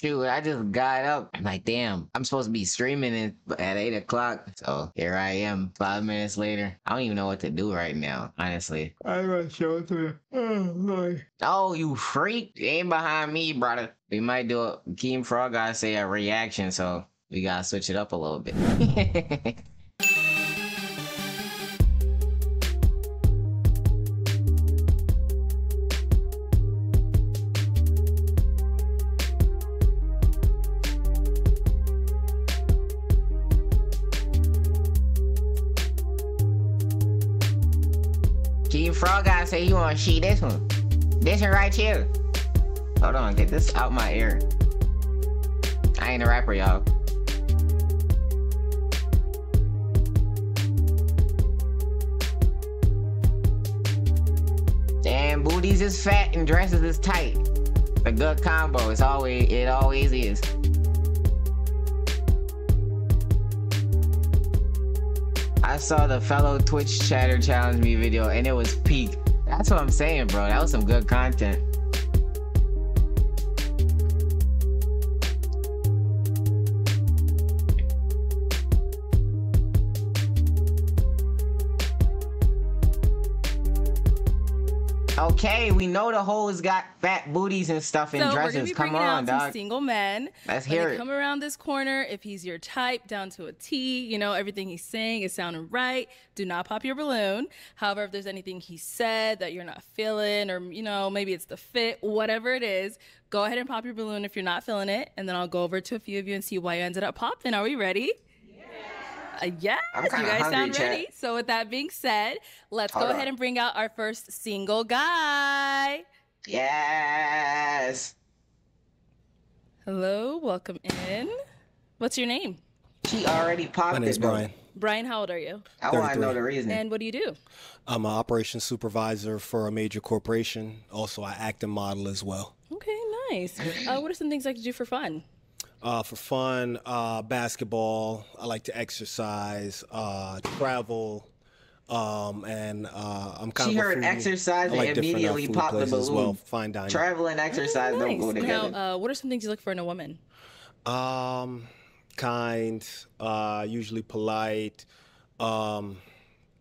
Shoot, I just got up. I'm like, damn, I'm supposed to be streaming it at 8 o'clock. So here I am, five minutes later. I don't even know what to do right now, honestly. I'm gonna show it to you. Oh, Lord. Oh, you freak. You ain't behind me, brother. We might do a Keem Frog gotta say a reaction, so we gotta switch it up a little bit. Frog gotta say he wanna see this one. This one right here. Hold on, get this out my ear. I ain't a rapper, y'all. Damn, booties is fat and dresses is tight. A good combo. It's always it always is. I saw the fellow Twitch chatter challenge me video and it was peak. That's what I'm saying, bro. That was some good content. Okay, we know the hoes got fat booties and stuff in So we're gonna dresses. be Come bringing on, out some single men. Let's When hear they it. Come around this corner. If he's your type, down to a T, you know everything he's saying is sounding right. Do not pop your balloon. However, if there's anything he said that you're not feeling, or you know maybe it's the fit, whatever it is, go ahead and pop your balloon if you're not feeling it, and then I'll go over to a few of you and see why you ended up popping. Are we ready? Uh, yes, you guys hungry, sound chat. ready. So with that being said, let's Hold go on. ahead and bring out our first single guy. Yes. Hello, welcome in. What's your name? She already popped My name's it. Brian. Brian, how old are you? I want to 33. know the reason. And what do you do? I'm an operations supervisor for a major corporation. Also, I act and model as well. Okay, nice. Uh, what are some things I could do for fun? Uh, for fun, uh, basketball. I like to exercise, uh, travel, um, and uh, I'm kind She of a heard foodie. exercise I like and different, uh, immediately food popped the places as well. balloon. Fine dining. Travel and exercise don't go together. Now, uh, what are some things you look for in a woman? Um, kind, uh, usually polite, um,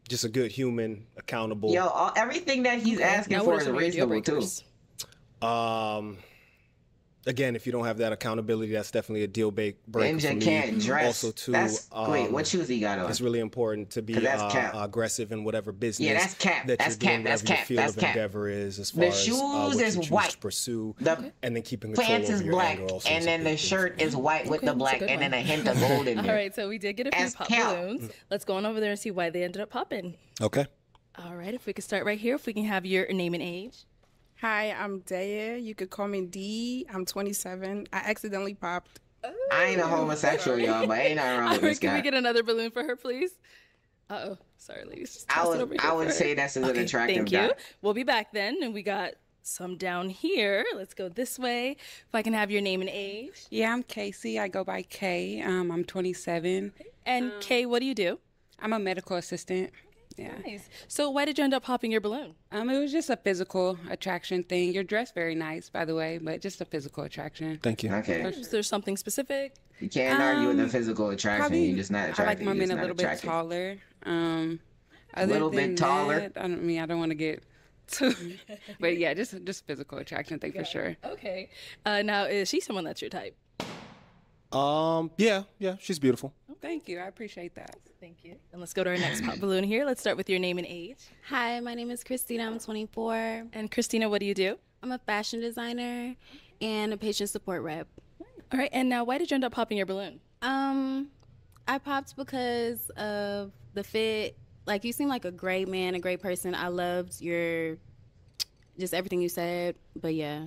just a good human, accountable. Yo, all, everything that he's asking Now, for is some of your deal reasonable too. Um, again, if you don't have that accountability, that's definitely a deal break breaker for Ninja me. can't dress. Also, too, that's, wait, um, what shoes he got on? It's really important to be uh, aggressive in whatever business that's cap. that That's you're doing, cap. That's whatever your cap. field That's of cap. endeavor is, as The far as uh, shoes what is you choose white. to pursue, The and then keeping control Pants over is your black, also and then the shirt for is me. white with Okay, the black, good and then a hint of gold in All there. right, so we did get a few That's pop cap. balloons. Let's go on over there and see why they ended up popping. Okay. All right, if we could start right here, if we can have your name and age. Hi, I'm Daya. You could call me D. I'm 27. I accidentally popped. I ain't a homosexual, y'all, but ain't nothing wrong All with right, this can we get another balloon for her, please? Uh oh, sorry, ladies. Just I would, over I would say that's an Okay, attractive Thank guy. you. We'll be back then, and we got some down here. Let's go this way. If I can have your name and age. Yeah, I'm Casey. I go by Kay. Um, I'm 27. And Kay, what do you do? I'm a medical assistant. Yeah. Nice. So why did you end up popping your balloon? Um, it was just a physical attraction thing. You're dressed very nice, by the way, but just a physical attraction. Thank you. Okay. Is there something specific? You can't argue with the Um, physical attraction. Probably, You're just not I like my You're men a not little bit taller. Um, other little bit taller? That, I don't I mean I don't want to get too, but yeah, just just physical attraction thing for sure. Okay. Uh, now, is she someone that's your type? Um. Yeah. Yeah. She's beautiful. Thank you. I appreciate that. Thank you. And let's go to our next pop balloon here. Let's start with your name and age. Hi, my name is Christina. I'm 24. And Christina, what do you do? I'm a fashion designer and a patient support rep. All right. And now, why did you end up popping your balloon? Um, I popped because of the fit. Like you seem like a great man, a great person. I loved your just everything you said. But yeah,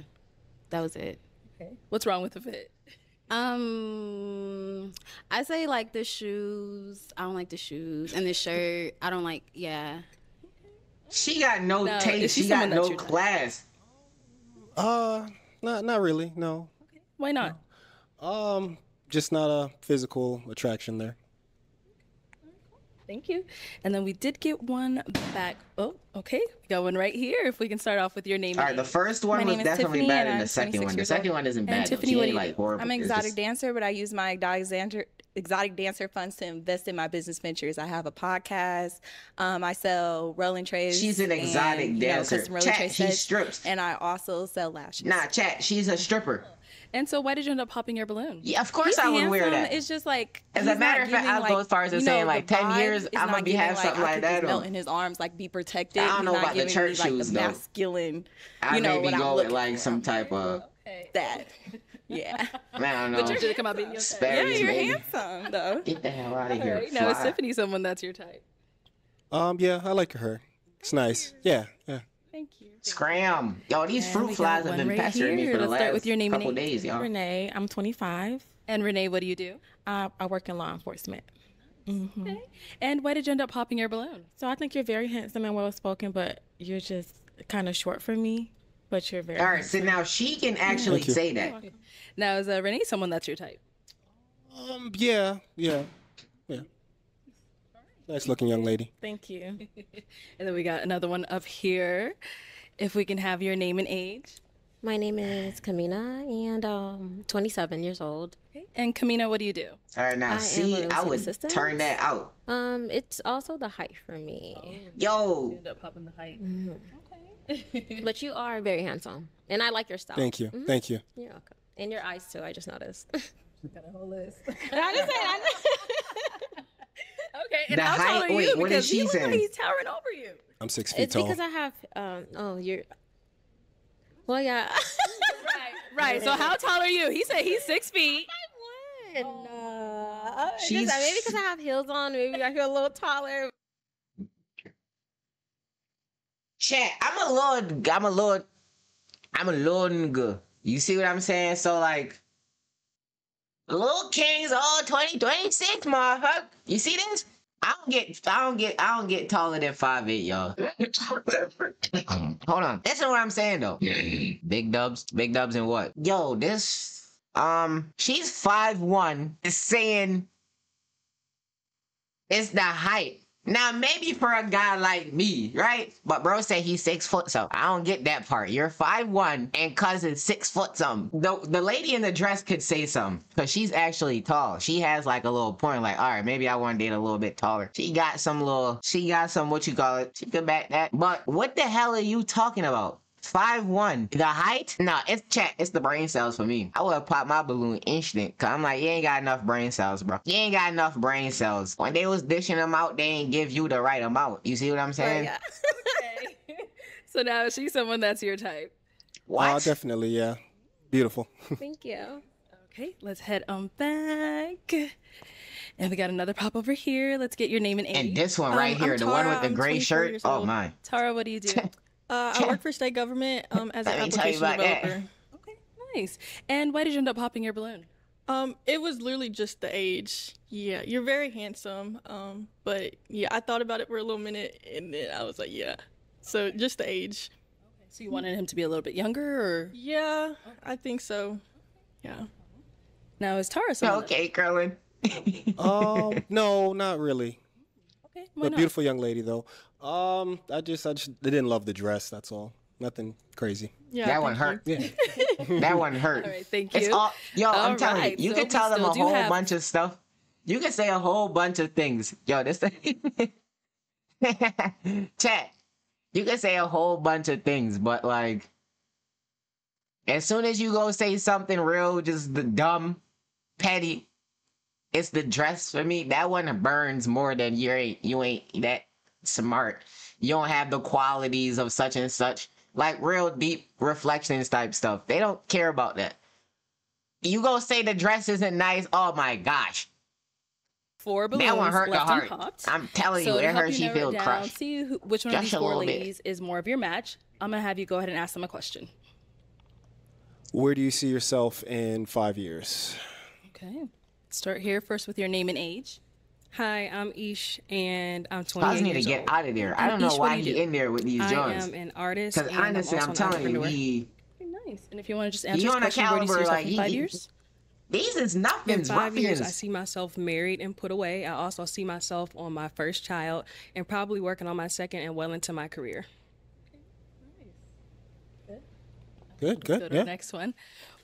that was it. Okay. What's wrong with the fit? Um, I say like the shoes. I don't like the shoes and the shirt. I don't like. Yeah. She got no, No, taste. she She got no your type? class. Uh. Not. Not really. No. Why not? Um. Just not a physical attraction there. Thank you. And then we did get one back. Oh, okay. We got one right here. If we can start off with your name. All right, the first one was definitely Tiffany, better and than the second 26 one. The second one isn't And bad. Tiffany, what do you like horrible. I'm an exotic just- dancer, but I use my exotic dancer exotic dancer funds to invest in my business ventures. I have a podcast. Um, I sell rolling trays. She's an exotic and, you know, dancer. Chat, she strips. and I also sell lashes. Nah, chat. She's a stripper. And so, why did you end up popping your balloon? Yeah, of course He's I would wear that. It's just like As a matter of fact, I'll like, go as far as to you saying, like, 10 years, I'ma be giving, have something I like that just melt in his arms, like be protected. I don't He's know not about the giving church me, like, shoes, the though. masculine. I you know maybe I'm go with looking like some type of, That, yeah. man, I don't know. But you're gonna come out being your Yeah, you're maybe. handsome though. Get the hell out of here. right. Now, is. Tiffany someone that's your type? Um, yeah, I like her. It's nice. Yeah, yeah. Thank you. Scram. Yo, these And fruit flies have been right pestering me for the Let's start last with your name couple age. days, y'all. Renee, I'm 25. And Renee, what do you do? Uh, I work in law enforcement. Okay. And why did you end up popping your balloon? So I think you're very handsome and well spoken, but you're just kind of short for me. But you're very. All right, so now she can actually say that. Now, is uh, Renee someone that's your type? Um, yeah, yeah, yeah. Nice looking young lady. Thank you. And then we got another one up here. If we can have your name and age. My name is Kamina, and um, 27 years old. Okay. And Kamina, what do you do? All right, I now am see, a real I would assistant. turn that out. Um, it's also the height for me, Yo, End up popping the height. Okay. but you are very handsome, and I like your style. Thank you, thank you. You're welcome. And your eyes too. I just noticed. Got a whole list. I just said, I Okay. And The how tall height- are you? wait, because she you look say? like he's towering over you. I'm six feet it's tall. because I have. Um, oh, you're. Well, yeah. Right. Right. So how tall are you? He said he's six feet. I wouldn't. Uh, just, She's- maybe because I have heels on, maybe I feel a little taller. chat. I'm a little, I'm a little, I'm a little. You see what I'm saying? So like, little kings, all 20, 26, motherfucker. You see this? I don't get, I don't get, I don't get taller than five eight, y'all. Hold on. To what I'm saying though. Big dubs, big dubs, and what? Yo, this, um, she's five one. Is saying it's the height. Now, maybe for a guy like me, right? But bro said he's six foot, so I don't get that part. You're five one and cousin six foot something. The the lady in the dress could say something because she's actually tall. She has like a little point, like, all right, maybe I want to date a little bit taller. She got some little, she got some what you call it. She could back that. But what the hell are you talking about? Five one. The height? No, it's chat. It's the brain cells for me. I would have popped my balloon instant. Cause I'm like, you ain't got enough brain cells, bro. You ain't got enough brain cells. When they was dishing them out, they ain't give you the right amount. You see what I'm saying? Oh, yeah. Okay. so now she's someone that's your type? What? Uh, definitely, yeah. Beautiful. Thank you. Okay. Let's head on back. And we got another pop over here. Let's get your name and age. and this one Um, right I'm here, the one with the gray shirt. years Oh old. my. Tara, what do you do? Uh, I work for state government um, as an Let me tell you application about that. developer. okay. Nice. And why did you end up popping your balloon? Um, it was literally just the age. Yeah, you're very handsome. Um, but yeah, I thought about it for a little minute, and then I was like, yeah. So just the age. Okay. So you wanted him to be a little bit younger, or Yeah, I think so. Yeah. now is Tara someone? that- Okay, Curlin. um, no, not really. Okay. Why But not? beautiful young lady though. Um, I just, I just I didn't love the dress. That's all. Nothing crazy. Yeah. that one thank you. hurt. Yeah. that one hurt. All right. Thank It's you. all yo. I'm All telling right, you, you so can tell them a whole have- bunch of stuff. You can say a whole bunch of things. Yo, this thing. chat. You can say a whole bunch of things, but like, as soon as you go say something real, just the dumb, petty, it's the dress for me. That one burns more than you ain't you ain't that smart. You don't have the qualities of such and such. Like real deep reflections type stuff. They don't care about that. You go say the dress isn't nice. Oh my gosh. Four balloons That one hurt the heart. unpopped. I'm telling so you, it help hurts. you She narrow feel down, crushed. See who, which one of Just these four little bit. ladies is more of your match. I'm gonna have you go ahead and ask them a question. Where do you see yourself in five years? Okay. Start here first with your name and age. Hi, I'm Ish, and I'm 20. I just need to get old. out of there. I don't know Ish, what why do you he do? in there with these I am an artist. Cause honestly, I'm, I'm an telling you, entrepreneur. he nice. And if you want to just answer He this on a question, where do you see caliber, yourself like, in he- five he- years? These is In nothings. five years, I see myself married and put away. I also see myself on my first child and probably working on my second and well into my career. Good, Go good. to Yeah. the next one.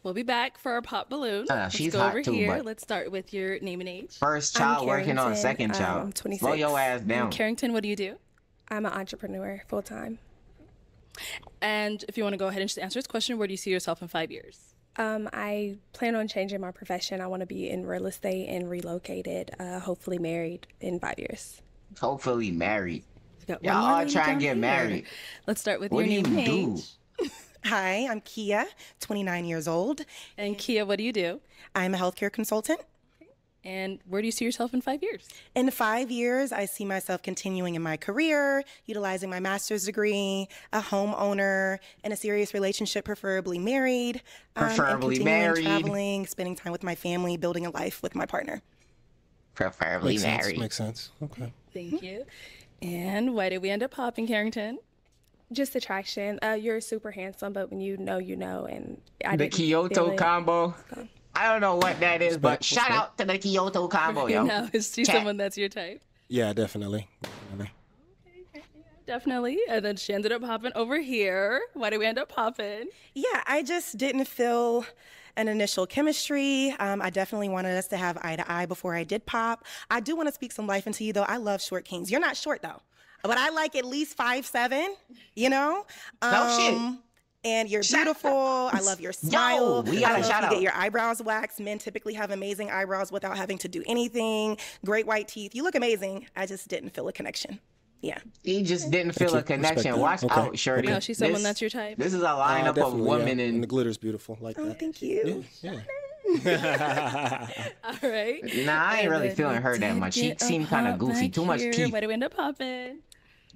We'll be back for our pop balloon. Uh, Let's she's go hot over too, here. Let's start with your name and age. First child working on Carrington. second Um, child. I'm 26. Slow your ass down. Carrington, what do you do? I'm an entrepreneur full time. And if you want to go ahead and just answer this question, where do you see yourself in five years? Um, I plan on changing my profession. I want to be in real estate and relocated, uh, hopefully married in five years. Hopefully married. We've Y'all one more all lady try and get here. married. Let's start with What your do name you and do? age. Hi, I'm Kia, 29 years old. And Kia, what do you do? I'm a healthcare consultant. And where do you see yourself in five years? In five years, I see myself continuing in my career, utilizing my master's degree, a homeowner, in a serious relationship, preferably married. um, and Preferably continuing married. Traveling, spending time with my family, building a life with my partner. Preferably Makes sense. married. Makes sense. Okay. Thank you. And why did we end up popping Carrington? Just attraction. Uh, you're super handsome, but when you know, you know, and I the Kyoto combo. I don't know what that is, but Respect, shout respect. out to the Kyoto combo, yo. now is she Chat. someone that's your type? Yeah, definitely. definitely. Definitely. And then she ended up popping over here. Why did we end up popping? Yeah, I just didn't feel an initial chemistry. Um, I definitely wanted us to have eye to eye before I did pop. I do want to speak some life into you, though. I love short kings. You're not short, though, but I like at least five seven. You know. No shit. Um, And you're beautiful. I love your smile. Yo, we got I a love shout you out. get your eyebrows waxed. Men typically have amazing eyebrows without having to do anything. Great white teeth. You look amazing. I just didn't feel a connection. Yeah. He just didn't feel you. a connection. Respect. Watch Okay. out, Shorty. No, she's someone This- that's your type. This is a Uh, lineup of definitely, yeah. women and the and glitter's beautiful like Oh, that. thank you. Yeah. All right. Nah, I ain't really feeling her that much. She seemed kind of pop goofy. back Too much here. teeth. Why did we end up popping?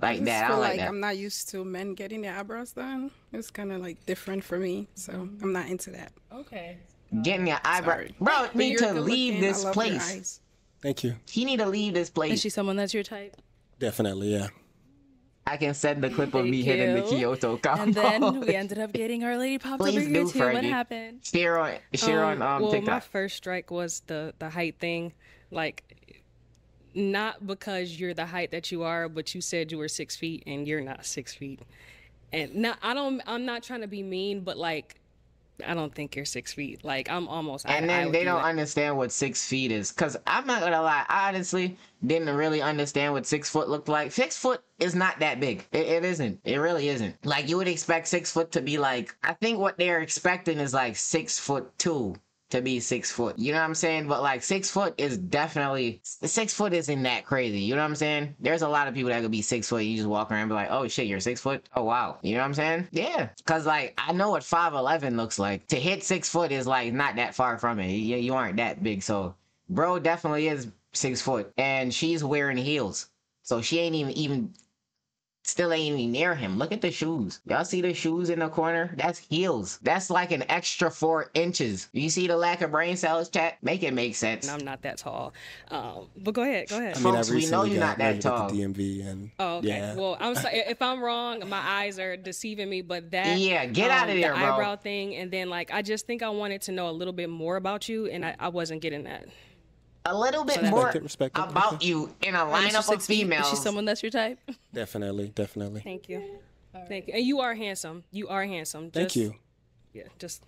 Like that. I feel don't like like that. I'm not used to men getting their eyebrows done. It's kind of like different for me, so I'm not into that. Okay. Getting your eyebrow. Bro, But need to leave looking. This place. Thank you. He need to leave this place. Is she someone that's your type? Definitely, yeah. I can send the clip of me Thank hitting the. Kyoto combo. And then we ended up getting our lady popped Please over here do, too. What happened? Share on, share on um, well, my first strike was the the height thing, like not because you're the height that you are, but you said you were six feet and you're not six feet. And now I don't. I'm not trying to be mean, but like, I don't think you're six feet. Like I'm almost. And I then would they don't like- understand what six feet is. Cause I'm not gonna lie, I honestly didn't really understand what six foot looked like. Six foot is not that big. It, it isn't. It really isn't. Like you would expect six foot to be like. I think what they're expecting is like six foot two to be six foot. You know what I'm saying? But like six foot is definitely six foot isn't that crazy. You know what I'm saying? There's a lot of people that could be six foot. You just walk around and be like, oh shit, you're six foot. Oh wow. You know what I'm saying? Yeah. Cause like I know what five eleven looks like. To hit six foot is like not that far from it. You, you aren't that big. So bro definitely is six foot, and she's wearing heels. So she ain't even even still ain't even near him. Look at the shoes. Y'all see the shoes in the corner? That's heels. That's like an extra four inches. You see the lack of brain cells, chat? Make it make sense. I'm not that tall. Um, but go ahead. Go ahead. I mean, Folks, I we know you're not that married tall. at the DMV, and Oh, okay. yeah. Well, I'm sorry if I'm wrong. My eyes are deceiving me, but that Yeah, get out of there, the bro. eyebrow thing, and then like I just think I wanted to know a little bit more about you, and I, I wasn't getting that. A little bit that's- more Respect it, respect it. about you in a And lineup of six feet. Is females. she someone that's your type? definitely, definitely. Thank you. Thank you. And you are handsome. You are handsome. Thank you. Yeah, just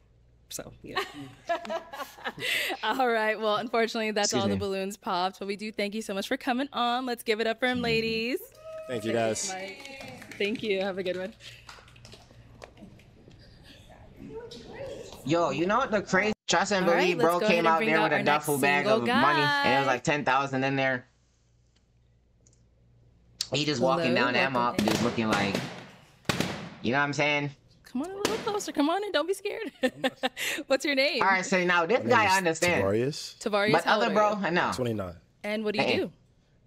so yeah. All right. Well, unfortunately, that's Excuse all the balloons popped. But we do thank you so much for coming on. Let's give it up for him, ladies. Thank you, guys. Thank you. Have a good one. Yo, you know what the crazy? Trust and All right, believe, let's bro came out there out with a duffel bag single of money, and it was like ten thousand in there. He just walking Hello, down that mop, welcome just looking like, you know what I'm saying? Come on a little closer. Come on and Don't be scared. What's your name? All right, so now this My guy is understands. Tavarius. Tavarius. But other bro, are you? no. 29. And what do you Hey. do?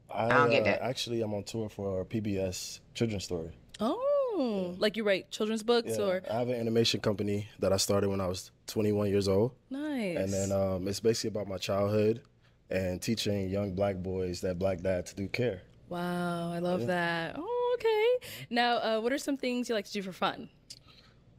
I, don't get uh, that. Actually, I'm on tour for PBS Children's Story. Oh, like you write children's books Yeah, or I have an animation company that I started when I was 21 years old. nice. And then um, it's basically about my childhood and teaching young black boys that black dads do care. wow, I love that. Oh, okay. Now, uh, what are some things you like to do for fun?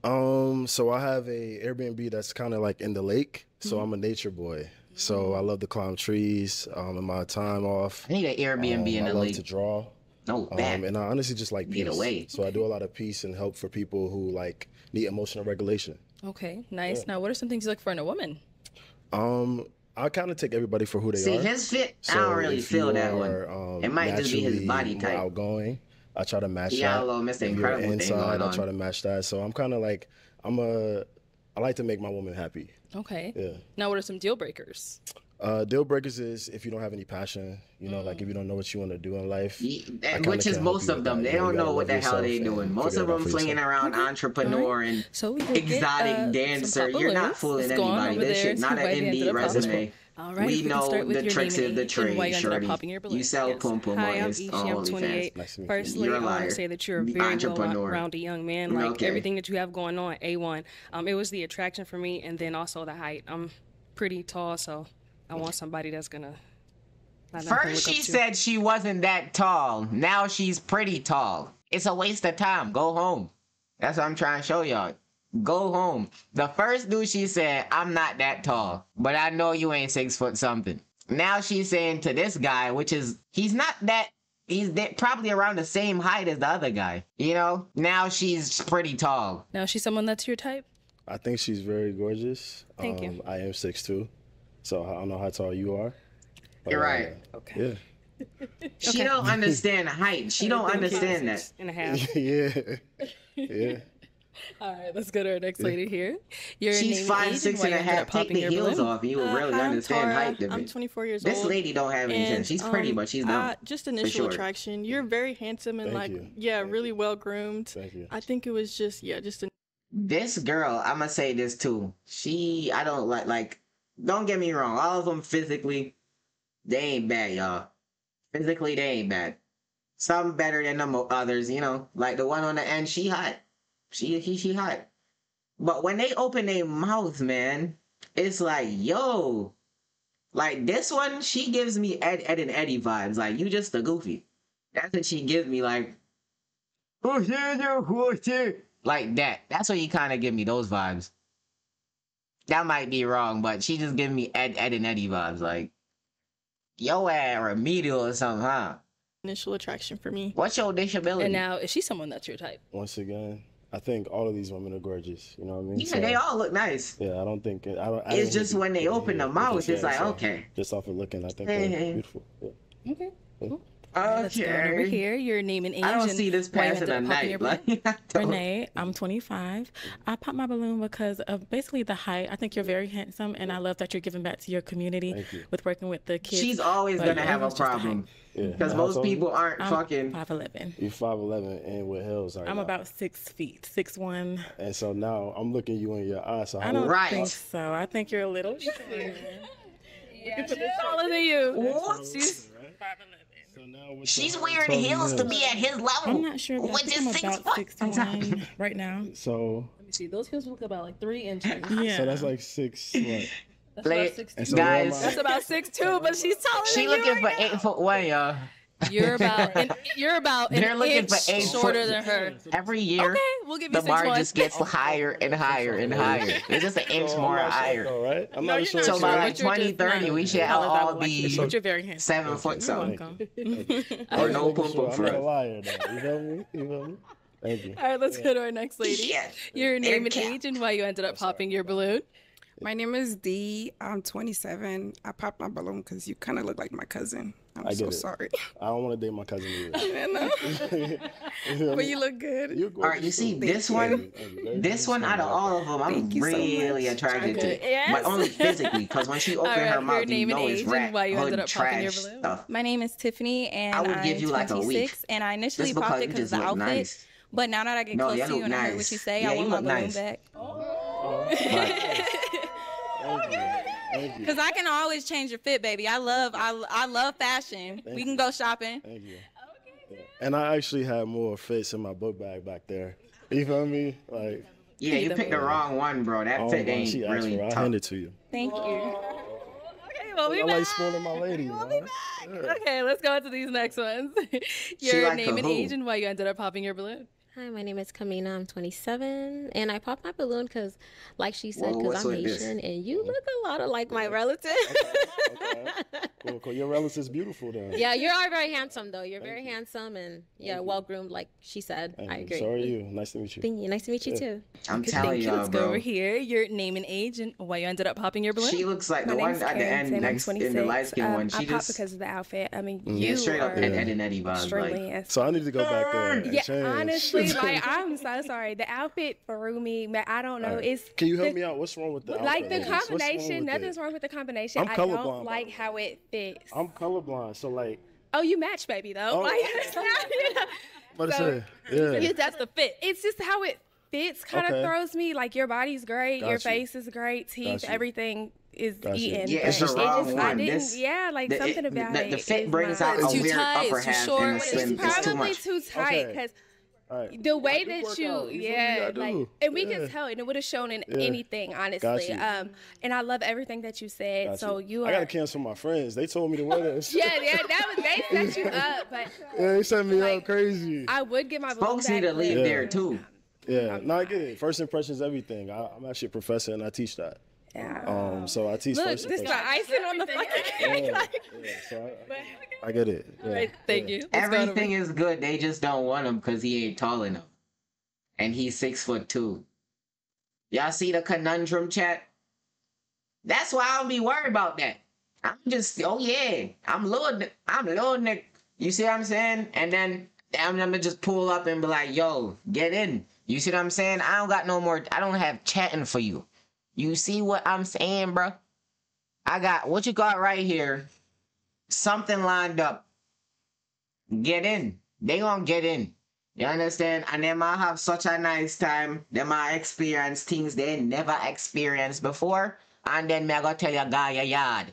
Um, so I have a Airbnb that's kind of like in the lake, So I'm a nature boy. So I love to climb trees. Um, in my time off, I need an Airbnb um, in I the love to draw. No, Um, bad. and I honestly just like peace. Get away. So I do a lot of peace and help for people who like need emotional regulation. Okay, nice. Yeah. Now, what are some things you look for in a woman? Um, I kind of take everybody for who they See, are. See, his fit, I don't really feel you that one. Um, It might just be his naturally body more type. Outgoing. I try to match He got that. a little Mr. If you're Incredible thing inside, going I on. try to match that. So I'm kind of like I'm a. I like to make my woman happy. Okay. Yeah. Now, what are some deal breakers? Uh, deal breakers is if you don't have any passion, you know, like if you don't know what you want to do in life. I which is most of them. They You don't know what the hell they yourself and doing. Most of them for flinging yourself. around entrepreneur and So exotic get, uh, dancer. You're not fooling Let's go on anybody. over This there shit not an why we ended Indeed up resume. All right, we we know start with the your tricks of the age why trade, you shorty. popping your balloon. You sell Yes. pum pum Hi, on I'm Inst- Ishi. I'm OnlyFans. 28. Nice to meet you. Firstly, You're a I want to say that you're a very well-rounded young man. Like Okay. everything that you have going on, A1. Um, it was the attraction for me, and then also the height. I'm pretty tall, so I want somebody that's gonna. that I can First, she to. said she wasn't that tall. Now she's pretty tall. It's a waste of time. Go home. That's what I'm trying to show y'all. Go home. The first dude she said, I'm not that tall, but I know you ain't six foot something. Now she's saying to this guy, which is, he's not that, he's that, probably around the same height as the other guy. You know? Now she's pretty tall. Now she's someone that's your type. I think she's very gorgeous. Thank you. um, I am six 6'2", so I don't know how tall you are. but, You're uh, right. Okay. Yeah. She don't understand height. She don't understand that. And a half. yeah. Yeah. All right, let's go to our next lady here. Your She's five, age, six why and a you ended half. Take the heels balloon. off. You will Uh, really hi, I'm understand Tara. height of I'm 24 years This old. lady don't have any sense. She's pretty, um, but she's not. uh, dumb. just initial sure. attraction. You're very handsome and Thank like, you. yeah, really well groomed. Thank you. I think it was just, yeah, just an This girl, I'm gonna say this too. She, I don't like, like, don't get me wrong. All of them physically, they ain't bad, y'all. Physically, they ain't bad. Some better than the others, you know. Like the one on the end, she hot. She, he, she hot. But when they open their mouth, man, it's like, yo, like this one, she gives me Ed, Edd and Eddy vibes. Like you just a goofy. That's what she gives me. Like, like that. That's what you kind of give me those vibes. That might be wrong, but she just giving me Ed, Edd and Eddy vibes. Like, yo, ass remedial or something, huh? initial attraction for me. What's your disability? And now, is she someone that's your type? Once again, I think all of these women are gorgeous. You know what I mean? yeah, they all look nice. Yeah, I don't think. I don't, I It's just when they open here the mouth, this, it's yeah, like, so okay. Just off of looking, I think Hey, they're beautiful. Yeah. Okay. Yeah. Let's go over here. Your name and age. I don't and see this why you passing ended a up popping your night. balloon. Like, Renee, I'm 25. I popped my balloon because of basically the height. I think you're very handsome, and I love that you're giving back to your community you. with working with the kids. She's always gonna have a was just the height. problem because How most tall are you? people aren't I'm fucking. 5'11. You're five eleven and with heels. Right I'm now. about six feet, six one. And so now I'm looking you in your eyes. So I don't Right. think so. I think you're a little. Yeah, she's taller than you. What? She's So She's wearing heels to be at his level. I'm not sure, but Which is six about foot. six one right now. So let me see. Those heels look about like three inches. Yeah. so that's like six. What? That's Like, about six And two. so where am guys, That's about six two, but she's taller She than looking you for right eight foot one, y'all. You're about an, you're about an They're looking inch for eight shorter foot- than her. Every year, Okay, we'll give you the six bar one. just gets higher and higher and higher. It's just an inch So more higher. though, right? I'm No, not sure. So by But like you're 2030, we should as tall all would like you to be, be but you're very handsome. seven foot You're something. Or no Making sure pum I'm for not a us. liar. You feel me? You feel me? Thank you. All right, let's go to our next lady. Yeah. Your name and age and why you ended up popping your balloon. My name is Dee. I'm 27. I popped my balloon because you kind of look like my cousin. I'm I so it. sorry. I don't want to date my cousin either. I know. You feel but you look good. You're All right, you see too. this Thank one, you. Thank you. Very this one out of all of them, I'm Thank you so really attracted to. Yes. But only physically, because when she opened right, her mouth, you name and know it's age and rat, why you ended up popping your trash balloon. stuff. My name is Tiffany, and I would I'm give you like a 26, week. and I initially popped it because just the outfit. nice. But now that I get No, close you to you look and I hear what you say, Yeah, I want my balloon nice. back. Oh, Thank you. Thank you. Cause I can always change your fit, baby. I love, I, I love fashion. we can go shopping. Thank you. Yeah. And I actually had more fits in my book bag back there. You feel me? Like, Yeah, you picked the wrong one, bro. That oh, fit ain't she asked really for. I tough. hand it to you. Thank you. Okay, well, we I back. like spoiling my lady, man. Yeah. Okay, let's go on to these next ones. Your like name and age and why you ended up popping your balloon. Hi, my name is Kamina. I'm 27, and I popped my balloon because, like she said, because I'm with? Haitian, and you look a lot of like my relative. Cool, cool. Your relative's beautiful then. yeah, you are very handsome, though. You're very handsome and yeah, well groomed, like she said. Thank I agree. So are you. Nice to meet you. Thank you. Nice to meet you Yeah. too. I'm Good, telling thank you. y'all, Let's go over here. Your name and age and why you ended up popping your balloon. She looks like My the one name's at the end Carrington. I'm next in the 26. light skin Um, one. She I popped just because of the outfit. I mean, Mhm. you yeah, straight up are Ed, Edd and Eddy vibes. extremely So I need to go back there and Yeah, change. Honestly, like I'm so sorry. The outfit threw me. but I don't know. All right. It's Can you help the- me out? What's wrong with the like the ladies? What's wrong combination. Nothing's it? wrong with the combination. I'm I colorblind, don't like how it fits. I'm colorblind, so like, Oh, you match, baby, though. Oh. Like, what So- is it? Yeah. Yeah, that's the fit. It's just how it fits kind of Okay. throws me. Like your body's great, your you. face is great, teeth, everything is Got you. Yeah, but it's the it wrong just, I one. didn't, This- yeah, like the- something about the- it. the fit brings not- out a It's too weird tight, upper it's too short, it's slim. It's It's too probably too tight because All right. the way do that you, out. You yeah, I like, and we Yeah. can tell, and it would have shown in Yeah. anything, honestly. Um, and I love everything that you said. Got so you I gotta cancel my friends. They told me to wear this. yeah, yeah, that was they set you up, but Yeah, they set me up crazy. I would get my balloon Folks need to leave but- there too. Yeah, no, I get it. First impressions, everything. I, I'm actually a professor and I teach that. Yeah. Um, so I teach Look, first this is the impressions. icing on the fucking Yeah, cake. like, yeah, so I, I get it. Yeah. Right, thank you. Let's Everything is good. They just don't want him because he ain't tall enough, and he's six foot two. Y'all see the conundrum chat? That's why I don't be worried about that. I'm just, oh yeah, I'm loading, I'm loading it. You see what I'm saying? And then I'm gonna just pull up and be like, yo, get in. You see what I'm saying? I don't got no more. I don't have chatting for you. You see what I'm saying, bro? I got what you got right here. Something lined up. Get in. They gonna get in. You understand? And they might have such a nice time. They might experience things they never experienced before. And then me I go tell your guy your yard.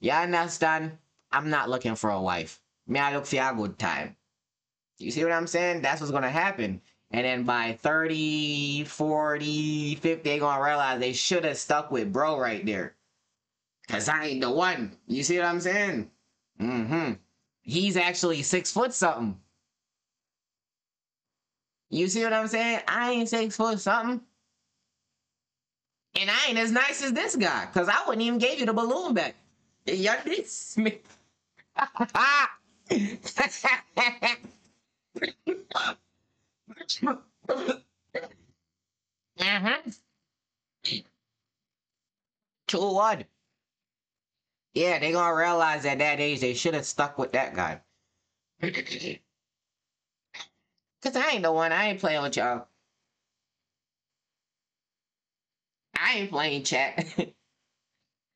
You understand? I'm not looking for a wife. Me I look for a good time. You see what I'm saying? That's what's gonna happen. And then by 30, 40, 50, they gonna realize they should have stuck with bro right there. Cause I ain't the one. You see what I'm saying? Mm-hmm. He's actually six foot something. You see what I'm saying? I ain't six foot something. And I ain't as nice as this guy. Cause I wouldn't even give you the balloon back. Y'all me. uh-huh. Two one. Yeah, they gonna realize at that age they should have stuck with that guy. Cause I ain't the one. I ain't playing with y'all. I ain't playing chat.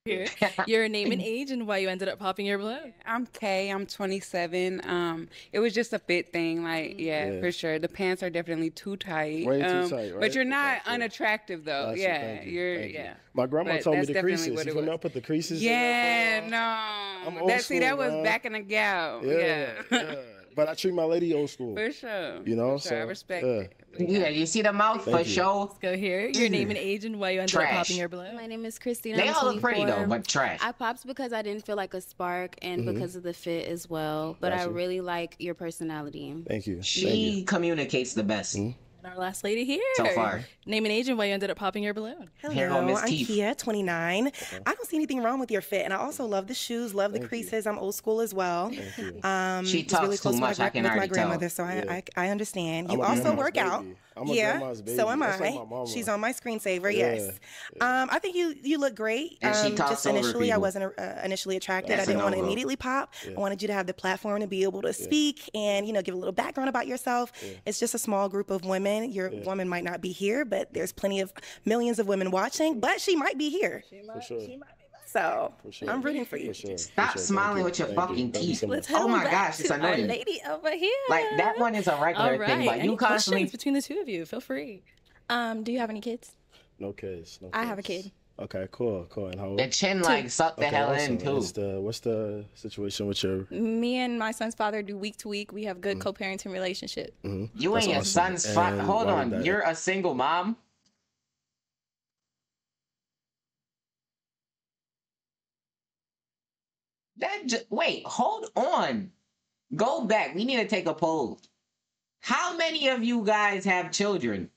here. Your name and age and why you ended up popping your balloon. I'm Kay. I'm 27. Um, it was just a fit thing. Like, yeah, Yeah. for sure. The pants are definitely too tight. Way too um, tight, right? But you're not Okay, cool. unattractive though. Got you, yeah, thank you, you're thank you. yeah. My grandma But told me the creases. what You it feel me? was. I put the creases. in Yeah, no. I'm old that see, that was man. back in the gal. Yeah, Yeah, yeah. But I treat my lady old school. for sure. You know, for sure. I respect yeah. it. yeah, you see the mouth Thank for you. sure. Let's go here. Your name and age and why you ended up popping your balloon. My name is Christina. They I'm all look pretty though, 24. but trash. I popped because I didn't feel like a spark and Mhm. because of the fit as well. But I really like your personality. Thank you. Thank She you. communicates the best. Mhm. And our last lady here. So far. Name and age and why you ended up popping your balloon. Here Hello, Miss I'm Teeth. Kia, 29. I don't see anything wrong with your fit, and I also love the shoes, love the Thank you. creases. I'm old school as well. Thank you. Um, She was really talks close too to my much, I can with my already tell. grandmother, so I, Yeah. I, I understand. You a also grandma's work out. Baby. I'm a yeah, grandma's baby. so am That's I. like my mama. She's on my screensaver. Yeah. Yes. Um, I think you you look great. And she um, talks just over initially, I wasn't uh, initially attracted. Yes, I didn't want to immediately pop. Yeah. I wanted you to have the platform to be able to speak and you know give a little background about yourself. Yeah. It's just a small group of women. Your Yeah. woman might not be here, but there's plenty of millions of women watching. But she might be here. For sure. So sure. I'm rooting for you. For sure. Stop for sure. smiling you. with your Thank fucking you teeth. so. Let's Oh my gosh, it's annoying. lady over here. Like that one is a regular All right. thing, but Any you constantly questions between the two of you? Feel free. Um, do you have any kids? No kids. No I have a kid. Okay, cool, cool. And how old? the chin like suck the Okay, hell awesome. in too. What's the what's the situation with your? Me and my son's father do week to week. We have good co-parenting relationship. mhm. You That's and your awesome. son's father. Hold on. that- You're a single mom. That j- wait, hold on. Go back. We need to take a poll. How many of you guys have children?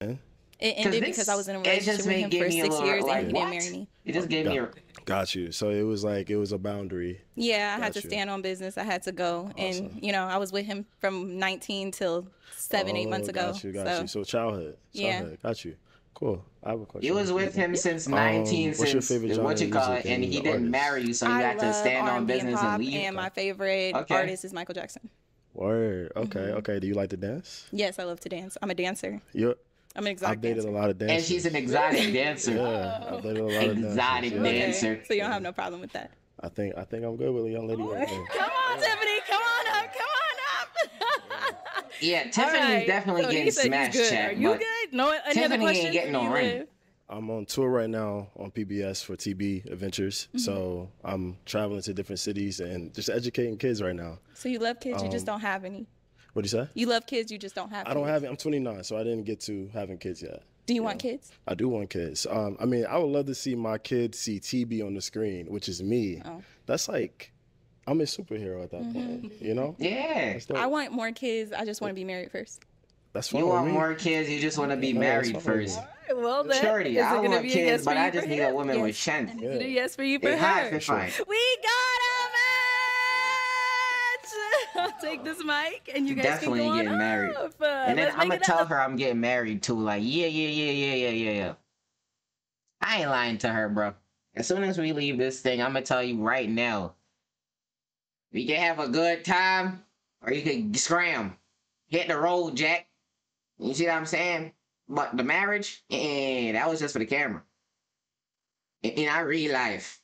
Eh? It ended this- because I was in a it relationship just with him for six little, years like, and he what? didn't marry me. It just gave me a Got you. So it was like it was a boundary. Yeah, I had Got to you. stand on business. I had to go, and you know, I was with him from 19 till seven, eight months Oh, ago. Got you. Got so you. So childhood. Yeah. Childhood. Got you. Cool. I have a question. You was with him since Um, 19, what's your since favorite what you call it, and and he didn't artist? marry you, so you I had to stand on R&B business and, pop, and leave. and my favorite Okay. artist is Michael Jackson. Word. Okay. Mm-hmm. Okay. Do you like to dance? Yes, I love to dance. I'm a dancer. You're. I'm an exotic I've dated dancer. a lot of dancers. And she's an exotic dancer. Yeah, I've dated a lot of Exotic dancers. yeah. dancer. So you don't have no problem with that. I think I think I'm good with a young lady right there. Come on, Tiffany. Come on up. Come on up. Yeah, Tiffany's right, definitely so getting smashed, good. Are you but good? No, any other Tiffany questions? ain't getting no Where you ring. live? I'm on tour right now on PBS for TB Adventures. Mm-hmm. So I'm traveling to different cities and just educating kids right now. So you love kids, you just Um, don't have any. What do you say? You love kids, you just don't have. I don't kids. have. I'm 29, so I didn't get to having kids yet. Do you want kids? I do want kids. Um, I mean, I would love to see my kids see TB on the screen, which is me. Oh. That's like, I'm a superhero at that Mm-hmm. point. You know? Yeah. I want more kids. I just want to be married first. That's fine You want me. more kids, you just want to be Yeah, married first. me. Well, then, Shorty, is it I gonna want be a kids, yes but I just need him? a woman with Yes. strength. Is it a yes for you for It has her? to fine. We got a match. I'll take this mic, and you guys Definitely can go on getting married. up. Uh, And then let's I'm gonna tell up. her I'm getting married too. Like, yeah, yeah, yeah, yeah, yeah, yeah, yeah. I ain't lying to her, bro. As soon as we leave this thing, I'm gonna tell you right now. We can have a good time, or you can scram, hit the road, Jack. You see what I'm saying? But the marriage, eh, that was just for the camera. In, our real life,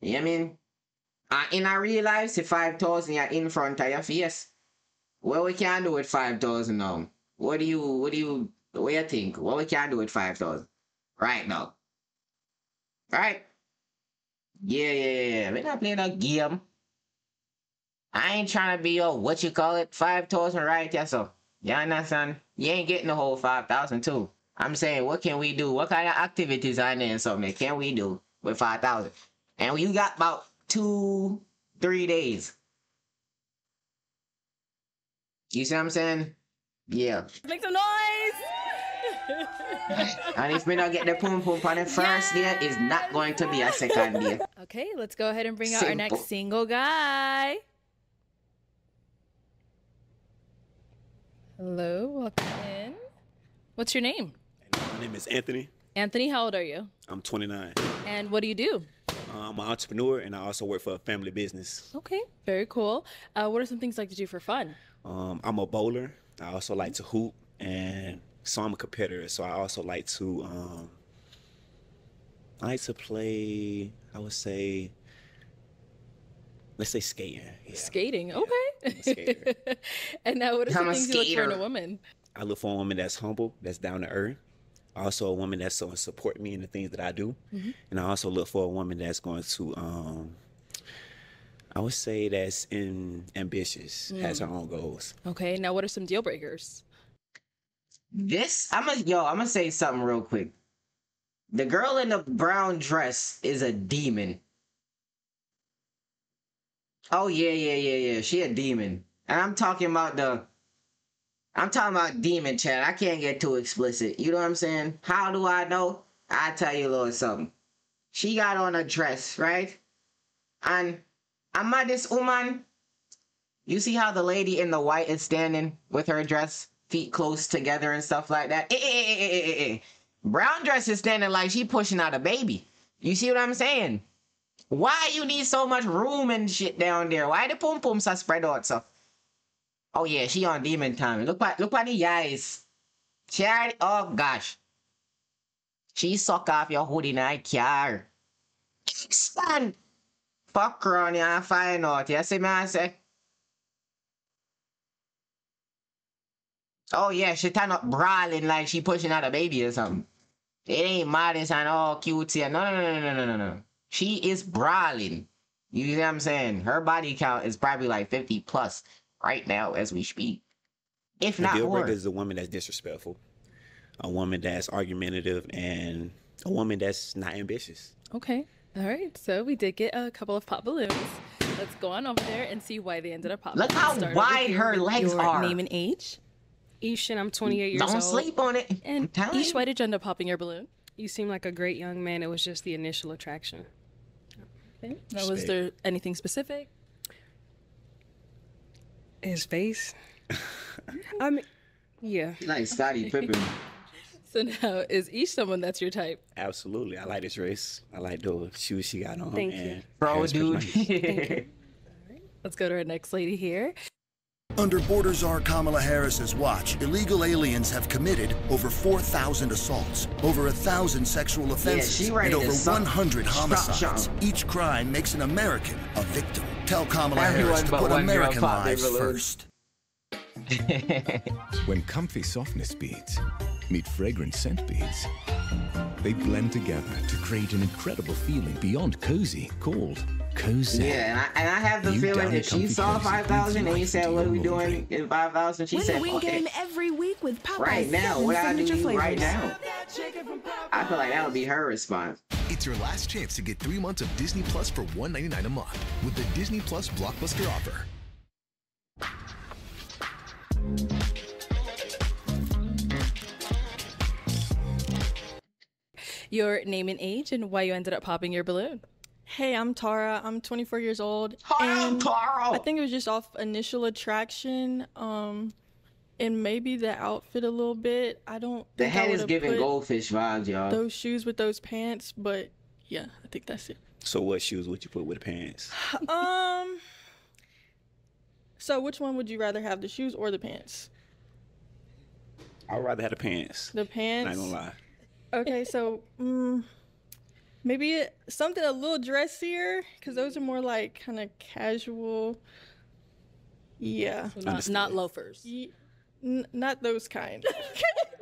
you know I mean? Uh, in our real life, five thousand, you're in front of your face. What we can do with five thousand now? What do you what do you what do you think? What we can do with five thousand? Right now. Right? Yeah, yeah, yeah. We're not playing a game. I ain't trying to be oh what you call it? Five thousand right yeah so. You understand? You ain't getting the whole five thousand too. I'm saying what can we do? What kind of activities are there and something can we do with five thousand? And you got about two, three days. You see what I'm saying? Yeah. Make some noise. And if we don't get the pum pum on the first day, it's not going to be a second day. Okay, let's go ahead and bring out our next single guy. Hello, welcome in. What's your name? My name is Anthony. Anthony, how old are you? I'm 29. And what do you do? I'm an entrepreneur and I also work for a family business. Okay, very cool. Uh, what are some things you like to do for fun? Um, I'm a bowler. I also like to hoop and so I'm a competitor. So I also like to um, I like to play. I would say, let's say skating. Yeah. Skating, okay. skater. and now, what are some I'm things you look for in a woman? I look for a woman that's humble, that's down to earth. Also, a woman that's going to support me in the things that I do. Mhm. And I also look for a woman that's going to, um, I would say, that's in ambitious, has her Mm. own goals. Okay, now what are some deal breakers? This I'm gonna yo, I'm gonna say something real quick. The girl in the brown dress is a demon. Oh yeah, yeah, yeah, yeah. She a demon. And I'm talking about the I'm talking about demon chat. I can't get too explicit. You know what I'm saying? How do I know? I tell you a little something. She got on a dress, right? And I'm at this woman. You see how the lady in the white is standing with her dress, feet close together and stuff like that? Eh, eh, eh, eh, eh, eh, eh. Brown dress is standing like she pushing out a baby. You see what I'm saying? Why you need so much room and shit down there? Why the pum pums are spread out so? Oh yeah, she on demon time. Look at look at the eyes. She oh gosh. She suck off your hoodie her car. Stand. Fuck around here and find out. You see me I say? Oh yeah, she turn up brawling like she pushing out a baby or something. It ain't modest and all cutesy. No, no, no, no, no, no, no. She is brawling. You see what I'm saying? Her body count is probably like 50 plus right now as we speak. If not deal more. breaker is a woman that's disrespectful, a woman that's argumentative, and a woman that's not ambitious. Okay. All right. So we did get a couple of pop balloons. Let's go on over there and see why they ended up popping. Look how Start over wide her legs your are. Name and age. Ishan, I'm 28 years old. Don't old. sleep on it. And telling Ish, you. why did you end up popping your balloon? You seem like a great young man. It was just the initial attraction. Okay. Now, was there anything specific? His face. I mean, yeah. Like Scottie Pippen. So now, is Ish someone that's your type? Absolutely. I like this race. I like the shoes she got on. Thank you. and Bro, dude. nice. Thank you. Let's go to our next lady here. Under border czar Kamala Harris's watch, illegal aliens have committed over 4,000 assaults, over 1,000 sexual offenses, she ready and over 100 Stop, homicides. Sean. Each crime makes an American a victim. Tell Kamala Everyone Harris to put American lives first. When comfy softness beads meet fragrant scent beads, they blend together to create an incredible feeling beyond cozy called Cozy. Yeah, and I, and I have the New feeling Downy if she saw five thousand and you said, "What are we doing in five thousand? She Win said, a wing "Okay." game every week with Popeyes. Right now, what I do flavors. right now? I feel like that would be her response. It's your last chance to get three months of Disney Plus for $1.99 a month with the Disney Plus Blockbuster offer. Your name and age and why you ended up popping your balloon. Hey, I'm Tara. I'm 24 years old. Hi, and Tara. I think it was just off initial attraction, um, and maybe the outfit a little bit. I don't. The think I is giving goldfish vibes, y'all. Those shoes with those pants, but yeah, I think that's it. So what shoes would you put with the pants? um. So which one would you rather have, the shoes or the pants? I'd rather have the pants. The pants. Not gonna lie. Okay, so mm, maybe something a little dressier, because those are more like kind of casual. Yeah. So not, not loafers. Ye- n- not those kind.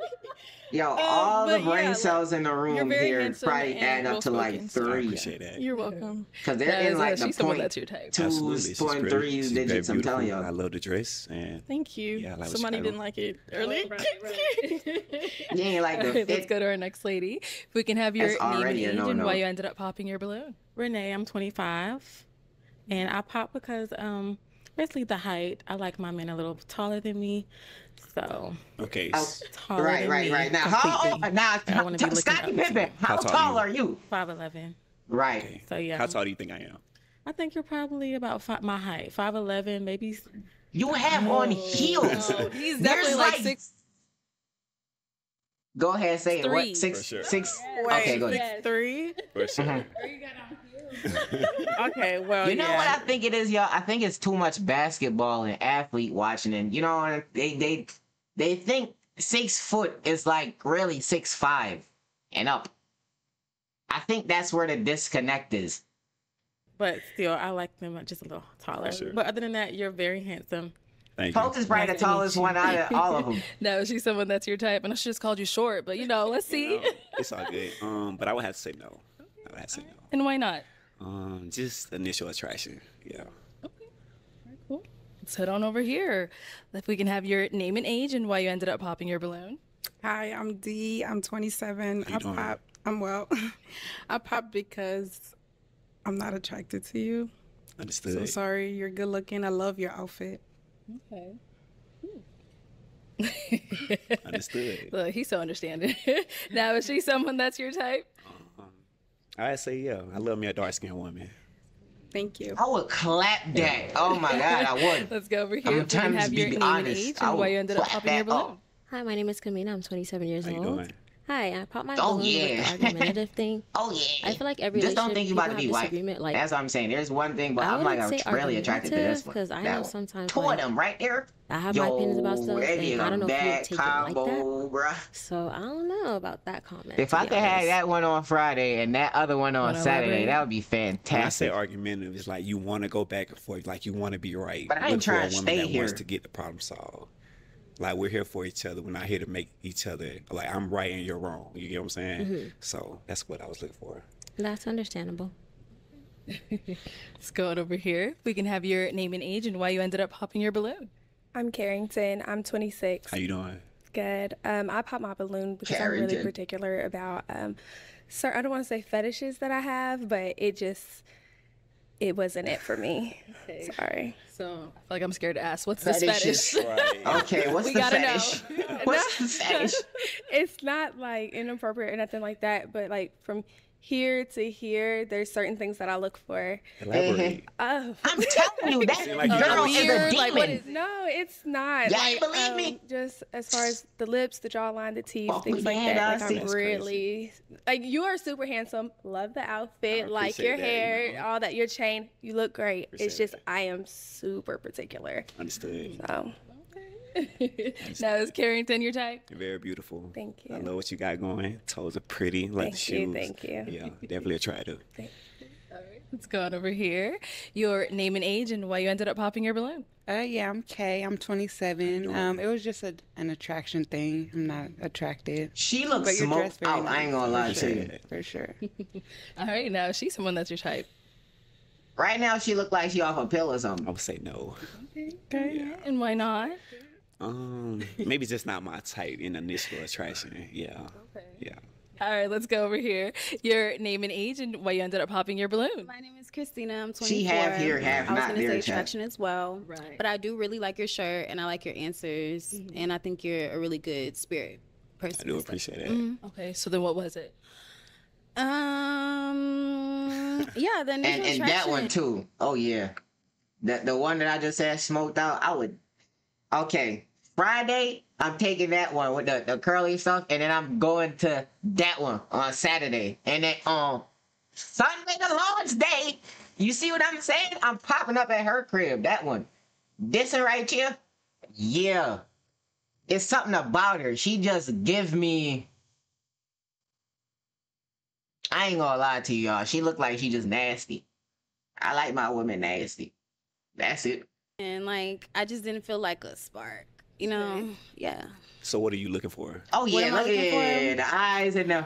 Yo, Um, all the brain yeah, cells in the room here handsome probably add up to like well-spoken, so- three. I appreciate that. You're welcome. Because they're Yeah, in so like the she's someone point that's your type. Twos, point pretty- threes she's digits. I'm telling y'all. I love the dress and Thank you. Yeah, I like Somebody didn't like it early. You ain't like the All right, let's go to our next lady. If we can have your That's name and already a age and no-no. why you ended up popping your balloon. Renee, I'm 25, and I pop because um basically the height. I like my men a little taller than me, so Okay. Oh, taller right, right, right. Now, how old? Now, I wanna be looking Scottie Pippen, how, How tall tall are are you? 5'11. Right. So yeah, How tall do you think I am? I think you're probably about five, my height, 5'11, maybe. You have on heels. No, he's There's definitely like six- Go ahead, say it. What? Six? Sure. Six? Wait, Okay, go six ahead. three. For sure. Uh-huh. Okay, well, You know yeah. what I think it is, y'all? I think it's too much basketball and athlete watching, and you know they they they think six foot is like really six five and up. I think that's where the disconnect is. But still, I like them just a little taller. Sure. But other than that, you're very handsome. Thank you. Folks is probably the Nice to meet tallest one out of all of them. No, she's someone that's your type. And I should just called you short, but you know, let's see. No, it's all good. Um, but I would have to say no. I would have to say no. And why not? Um, just initial attraction. Yeah. Let's head on over here. If we can have your name and age and why you ended up popping your balloon. Hi, I'm Dee. I'm 27. How you I doing? pop. I'm well. I pop because I'm not attracted to you. Understood. So sorry. You're good looking. I love your outfit. Okay. Understood. Look, he's so understanding. now, is she someone that's your type? Uh-huh. I'd say yeah. I love me a dark skinned woman. Thank you. I would clap that. Oh my god, I would. Let's go over here. I'm If trying to have be your name honest. and age I and why you ended up clap popping your that up. balloon. Hi, my name is Kamina. I'm 27 years How you old. Doing? Hi, I popped my Oh, balloon yeah. with the argumentative thing. Oh yeah. I feel like every Just don't think you about to be white. like- That's what I'm saying. There's one thing, but I I'm like I'm really attracted to this one. argumentative, 'cause I That know one. sometimes, two like, of them right there. I have my opinions about stuff, that and is I a don't know if you would bad take it like that. combo, bruh. So I don't know about that comment. If I be could have that one on Friday and that other one on Saturday, that would be When I say argumentative, it's like you want to go back and forth, like you want to be right. But I ain't trying to stay here. to get the problem solved. Like we're here for each other. We're not here to make each other like I'm right and you're wrong. You get what I'm saying? Mhm. So that's what I was looking for. That's understandable. Let's go on over here. We can have your name and age and why you ended up popping your balloon. I'm Carrington. I'm 26. How you doing? Good. Um, I pop my balloon because I'm really particular about, um, sir, I don't want to say fetishes that I have, but it just, it wasn't it for me. Sorry. So I feel like I'm scared to ask. What's this Fetishes. fetish? Right. Okay, what's we the gotta fetish? know. What's the fetish? it's not like inappropriate or nothing like that, but like from here to here, there's certain things that I look for. Elaborate. Oh. I'm telling you, that like you girl got is a weird, demon. like, what is- No, it's not. Yeah, like, believe um, me. Just as far as the lips, the jawline, the teeth, Oh, things like yeah, that. Like I'm crazy. really like you are super handsome. Love the outfit, like your that, hair, you know. all that. Your chain, you look great. it's Appreciate just I am super particular. Understood. So now is Carrington your type? You're very beautiful. Thank you. I you. love what you got going. Toes are pretty. Like the Thank you, thank you. Yeah, definitely attractive. Let's go on over here. Your name and age and why you ended up popping your balloon. Uh, yeah, I'm Kay. I'm 27. Um, it was just a, an attraction thing. I'm not attracted. She looks But you're smoked dressed very out, I ain't gonna lie for to sure, you. For sure. All right, now she's someone that's your type. Right now, she look like she off a pill or something. I would say no. Okay. And why not? Um, maybe just not my type in initial attraction. Yeah. Yeah. All right, let's go over here. Your name and age and why you ended up popping your balloon. My name is Christina. I'm 24. She half here, half I was not gonna say attraction as well. Right. But I do really like your shirt and I like your answers and I think you're a really good spirit person. I do appreciate that. Mhm. Okay, so then what was it? Um. Yeah. The initial And and that one too. Oh yeah. The the one that I just said smoked out, I would Okay. Friday, I'm taking that one with the, the curly stuff, and then I'm going to that one on Saturday. And then on Sunday, the Lord's Day, you see what I'm saying? I'm popping up at her crib. That one. This one right here, yeah. It's something about her. She just give me I ain't gonna lie to y'all. She look like she just nasty. I like my women nasty. That's it. And like, I just didn't feel like a spark. You know? Yeah. So what are you looking for? Oh What yeah, look at the eyes and the.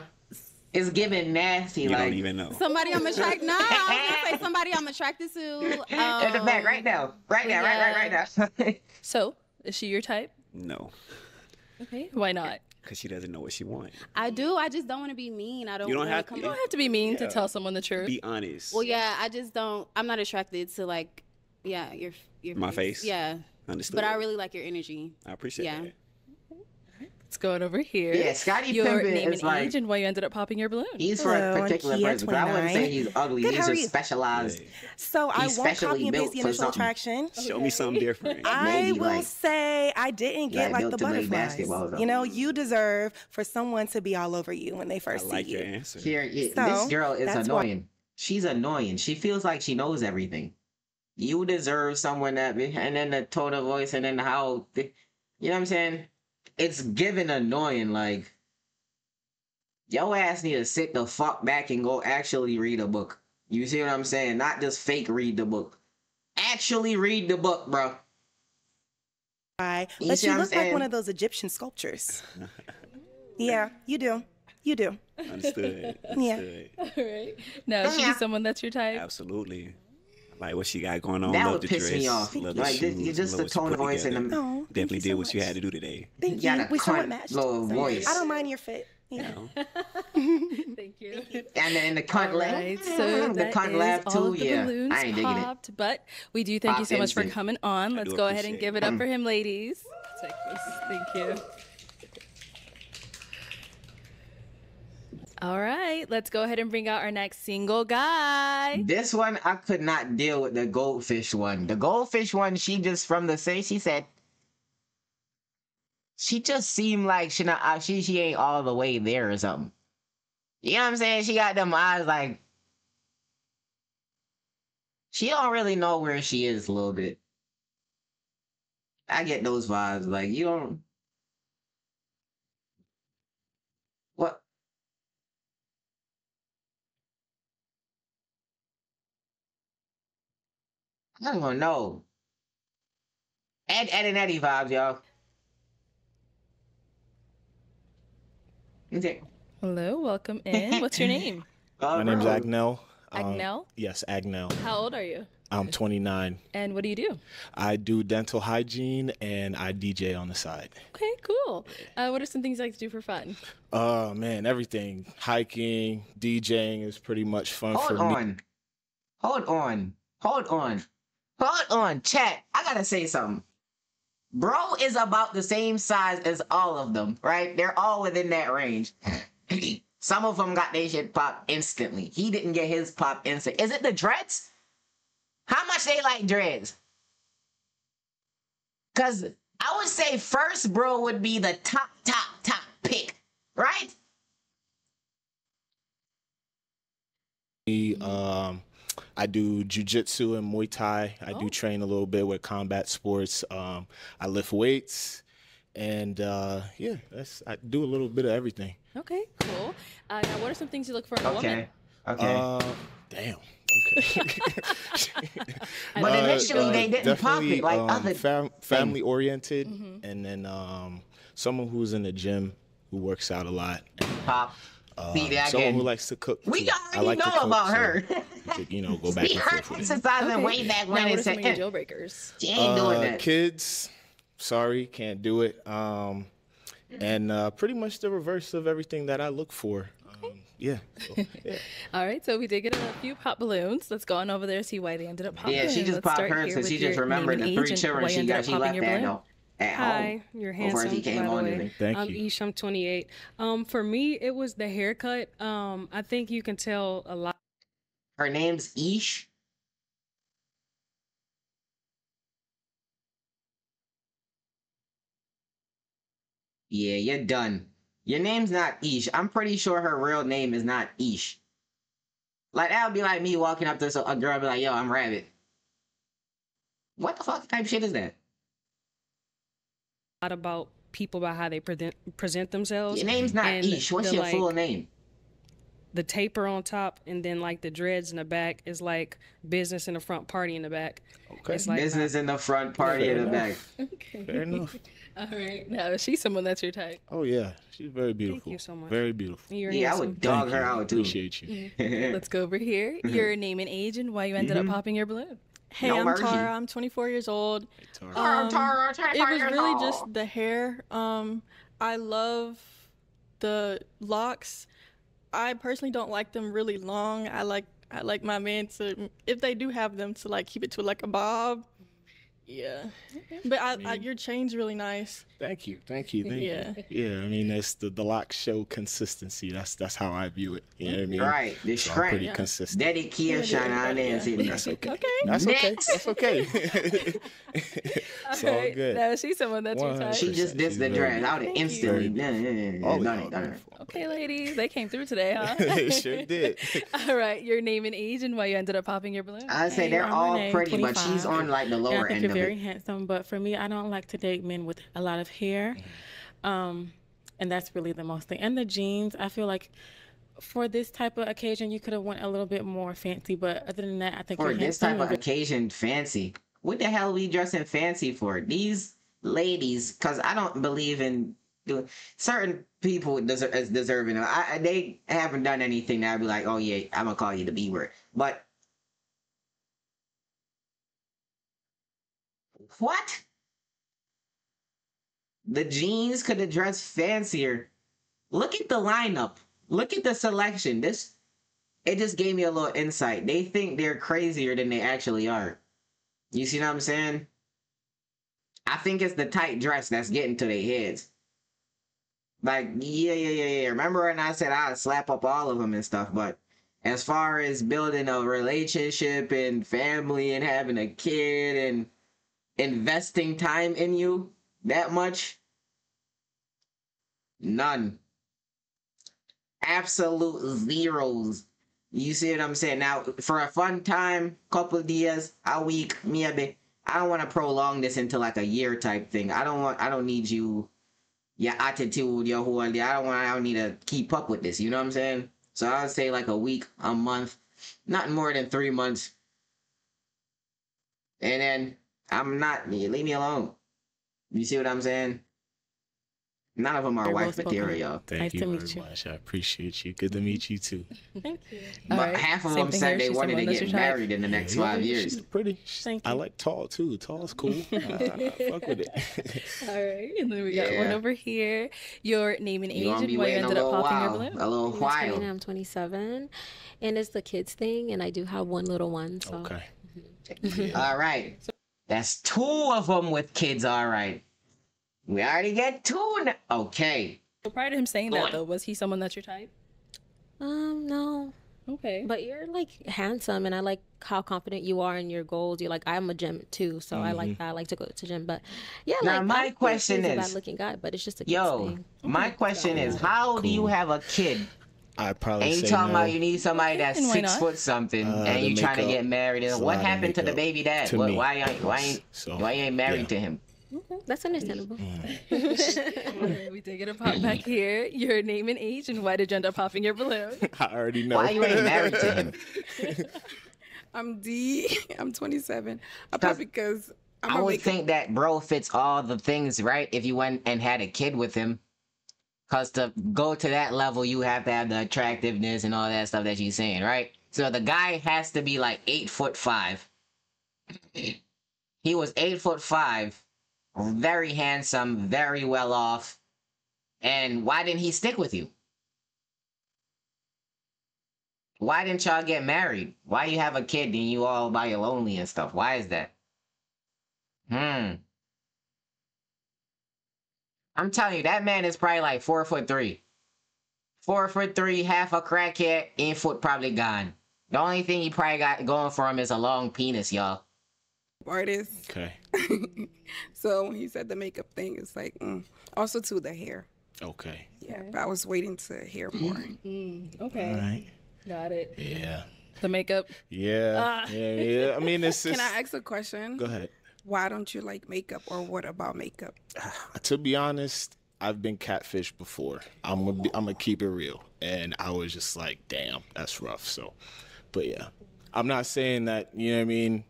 It's giving nasty. You like don't even know. Somebody I'm attracted. No, I was gonna say somebody I'm attracted to. Um, in the back right now, right now, right, right, right now. So, is she your type? No, Okay. Why not? because she doesn't know what she wants. I do. I just don't want to be mean. I don't. You don't have come to- You don't have to be mean to tell someone the truth. Be honest. Well, yeah. I just don't. I'm not attracted to like, yeah, your your My face? Yeah. Understood. But I really like your energy. I appreciate yeah. that. Let's go over here. Yeah, Scotty Your Pimpin name is and like- age and why you ended up popping your balloon. He's for a Hello, I'm particular Kia, person, but I wouldn't say he's ugly. Good, he's how are just specialized. So I He's won't specially copy and built paste the for initial something. attraction. Show me something different. I Maybe, will like- say I didn't get like like, the butterflies. You know, you deserve for someone to be all over you when they first I first like see your you. answer. Here, yeah, So, this girl is that's why- annoying. She's annoying. She feels like she knows everything. You deserve someone that, be- and then the tone of voice, and then how, you know what I'm saying? It's given annoying. Like, yo ass need to sit the fuck back and go actually read a book. You see what I'm saying? Not just fake read the book. Actually read the book, bro. Right. You But see you what I'm look like one of those Egyptian sculptures. yeah, you do. You do. Understood. Yeah. Understood. All right. Now, she's someone that's your type. Absolutely. I Like what she got going on. That would piss dress. me off. Like, this- shoes, just love the tone of put voice and the- thank Definitely you did so what you had to do today. Thank You you. got a We somewhat cunt matched. little so voice. I don't mind your fit. You know. Thank you. And then the cunt All laugh. right, so the that cunt is laugh all too. of the Yeah, balloons I ain't digging it. popped, but we do thank you so much for coming on. Let's go ahead and give it it. up for him, ladies. Take this. Thank you. All right, let's go ahead and bring out our next single guy. This one I could not deal with the goldfish one. The goldfish one, she just from the say she said she just seemed like she not uh, she she ain't all the way there or something. You know what I'm saying? She got them eyes like she don't really know where she is a little bit. I get those vibes. Like you don't what I don't even know. Ed, Edd and Eddy vibes, y'all. Okay. Hello, welcome in. What's your name? My name's Agnell. Um, Agnell? yes, Agnell. How old are you? I'm 29. And what do you do? I do dental hygiene and I DJ on the side. Okay, cool. Uh, what are some things you like to do for fun? Oh man, everything. Hiking, DJing is pretty much fun Hold for me. Hold on. Hold on. Hold on. Hold on, chat. I gotta say something. Bro is about the same size as all of them, right? They're all within that range. Some of them got their shit popped instantly. He didn't get his pop instant. Is it the dreads? How much they like dreads? Cause I would say first bro would be the top, top, top pick, right? Me, Um, I do jujitsu and Muay Thai. I do train a little bit with combat sports. Um, I lift weights, and uh, yeah, that's I do a little bit of everything. Okay, cool. Uh, now, what are some things you look for in a woman? Okay. Uh, damn. Okay. But initially they didn't pop definitely, it like um, other fam- family oriented, Mhm. and then um, someone who's in the gym who works out a lot. Pop. Um, See, that someone again. who likes to cook. We too. I already like know cook, about so her. to, you know, go back See, and her forth with it. exercising way back Now, when what it are some of your deal breakers? she ain't doing Uh, that. Kids, sorry, can't do it. Um, and uh, pretty much the reverse of everything that I look for. Um, yeah. so, yeah. All right, so we did get a few pop balloons. Let's go on over there see why they ended up popping. Yeah, she just Let's popped hers because she just remembered the three children she got. She left your that balloon. Though at Hi, home. you're Before handsome. he came by the on way. today. Thank I'm you. Ish. I'm 28. Um, for me, it was the haircut. Um, I think you can tell a lot. Her name's Ish. Yeah, you're done. Your name's not Ish. I'm pretty sure her real name is not Ish. Like that would be like me walking up to a girl and be like, "Yo, I'm Rabbit." What the fuck type shit is that? Lot about people by how they present present themselves. Your name's not and Ish. What's the, your like, full name? The taper on top, and then like the dreads in the back is like business in the front, party in the back. Okay. It's like Business in the front, party in the back. Okay. Fair enough. All right. Now, is she someone that's your type? Oh yeah, she's very beautiful. Thank you so much. Very beautiful. You're Yeah, I would dog Thank her you. out too. Appreciate you. Let's go over here. Your name and age and why you ended up Mhm. popping your balloon. Hey, No I'm mercy. Tara. I'm 24 years old. Tara. Um, Tara, Tara, it was Tara. really just the hair. Um, I love the locks. I personally don't like them really long. I like I like my man to if they do have them to like keep it to like a bob. Yeah, but I, I your chain's really nice. Thank you, thank you, thank Yeah. you. Yeah, I mean that's the the lock show consistency. That's that's how I view it. You know what I mean? Right, the So strength. pretty consistent. Daddy Kia shine on there and That's okay. Okay. That's okay. Next. That's okay. it's all Alright, good. Now, is she someone that's your type? She just dissed the She's dress. very I would instantly Very done oh, it. Done it. Oh, Done yeah, it. Done it. Okay, ladies, they came through today, huh? They sure did. All right, your name and age and why you ended up popping your balloon. I say Hey, they're all pretty, but she's on like the And I lower think end you're very handsome, but for me, I don't like to date men with a lot of hair. Um, and that's really the most thing. And the jeans, I feel like for this type of occasion, you could have went a little bit more fancy. But other than that, I think For this type of occasion, fancy. What the hell are we dressing fancy for? These ladies, because I don't believe in doing certain people deserve as deserving. I- they haven't done anything that I'd be like, oh yeah, I'm gonna call you the B word. But what? The jeans could have dressed fancier. Look at the lineup. Look at the selection. This it just gave me a little insight. They think they're crazier than they actually are. You see what I'm saying? I think it's the tight dress that's getting to their heads. Like, yeah, yeah, yeah, yeah. Remember when I said I'd slap up all of them and stuff, but as far as building a relationship and family and having a kid and investing time in you that much, none. Absolute zeros. You see what I'm saying? Now, for a fun time, couple days, a week, maybe. I don't want to prolong this into like a year type thing. I don't want. I don't need you, your attitude, your whole. I don't want. I don't need to keep up with this. You know what I'm saying? So I would say like a week, a month, not more than three months. And then I'm not. Leave me alone. You see what I'm saying? None of them are Very well wife spoken. material. Thank Nice you to very you. much. I appreciate you. Good to meet you too. Thank you. But Alright, half of same them said here. they She's wanted to get married in the next Yeah, five She's pretty. Thank I you. like tall too. Tall's cool. I, I fuck with it. All right, and then we got one over here. Your name and age and why you ended up little popping your while. balloon. A little My name's while. Karina, I'm 27, and it's the kids thing, and I do have one little one. So Okay. All right. That's two of them with kids. All right. We already get two. Now. Okay. So prior to him saying that though, was he someone that's your type? Um, no. Okay. But you're like handsome, and I like how confident you are in your goals. You're like, I'm a gym too, so I like Mhm. that. I like to go to gym. But yeah, Now, like, my I think question he's a is- bad-looking guy, but it's just a kids Yo, thing. my question is, how do you have a kid? I probably And you talking no. about you need somebody that's And six foot something, Uh, and you trying to get married. And what happened to the baby dad? to What, me. why ain't why ain't So, why you ain't married yeah. to him? That's understandable. we did get a pop back here. Your name and age, and why did you end up popping your balloon? I already know. Why you ain't married to him? I'm D. I'm 27. I pop because I'm I a would makeup. think that bro fits all the things, right? If you went and had a kid with him. Cause to go to that level, you have to have the attractiveness and all that stuff that you're saying, right? So the guy has to be like eight foot five. He was eight foot five, very handsome, very well off. And why didn't he stick with you? Why didn't y'all get married? Why you have a kid and you all by your lonely and stuff? Why is that? Hmm. I'm telling you, that man is probably like four foot three. Four foot three, half a crackhead, in foot probably gone. The only thing he probably got going for him is a long penis, y'all. artist. Okay. So when he said the makeup thing, it's like, mm. also to the hair. Okay. Yeah, but I was waiting to hear more. Mm, okay. All right. Got it. Yeah. The makeup. Yeah. Ah. yeah. Yeah. I mean, it's. Can I ask a question? Go ahead. Why don't you like makeup, or what about makeup? To be honest, I've been catfished before. I'm gonna be, I'm gonna keep it real, and I was just like, damn, that's rough. So, but yeah, I'm not saying that. You know what I mean?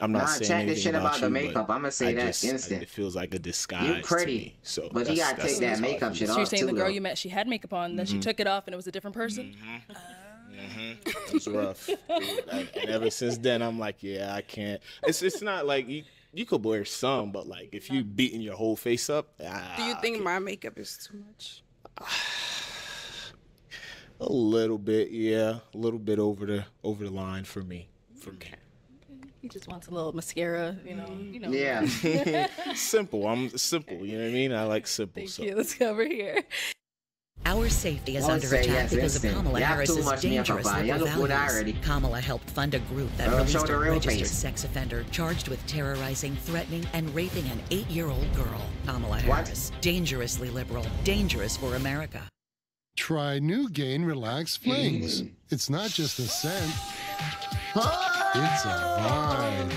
I'm not Nah, saying check this anything shit about the you, makeup. but I'ma say I that just- instant. It feels like a disguise. You to pretty, me. so but you gotta that's- take that that's how makeup feel. shit So you're off saying the girl though. you met, she had makeup on, then she Mhm. took it off and it was a different person? Mhm. It's rough. and, and ever since then, I'm like, yeah, I can't. It's it's not like you you could wear some, but like if you beating your whole face up, ah, Do you think my makeup is too much? a little bit, yeah, a little bit over the over the line for me. For me. He just wants a little mascara, you know. Mm-hmm. You know. Yeah. simple. I'm simple. You know what I mean? I like simple. Thank so. you. Let's go over here. Our safety is under say attack yes, because of. Kamala You have too Harris's much dangerous up on you. liberal Look what I values. Kamala helped fund a group that Girl, released a registered face. sex offender charged with terrorizing, threatening, and raping an eight-year-old girl. Kamala What? Harris, dangerously liberal, dangerous for America. Try new Gain Relax Flings. Mm-hmm. It's not just a scent, oh! It's a vibe.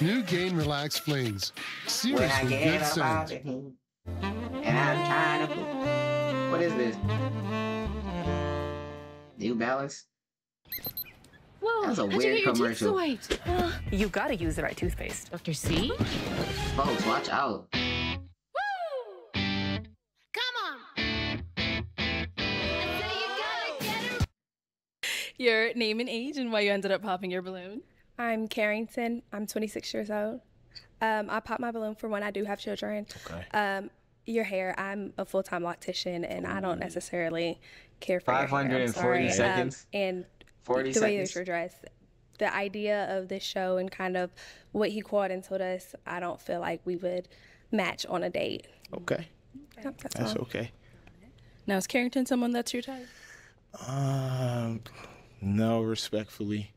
New Gain Relax Flings. When I Seriously get good about scent. it, and I'm trying to. What is this? New Balance. Whoa, That's a how'd you weird get your teeth so commercial. white? You gotta use the right toothpaste. Dr. C? Folks, watch out. Your name and age and why you ended up popping your balloon. I'm Carrington. I'm 26 years old. Um, I pop my balloon for when I do have children. Okay. Um, your hair. I'm a full time loctician, and I don't necessarily care for your hair. I'm 540 sorry. Um, seconds? and 40 the way seconds? you're dressed. The idea of this show and kind of what he called and told us, I don't feel like we would match on a date. Okay. Yep, that's That's okay. Now is Carrington someone that's your type? Um, no, respectfully.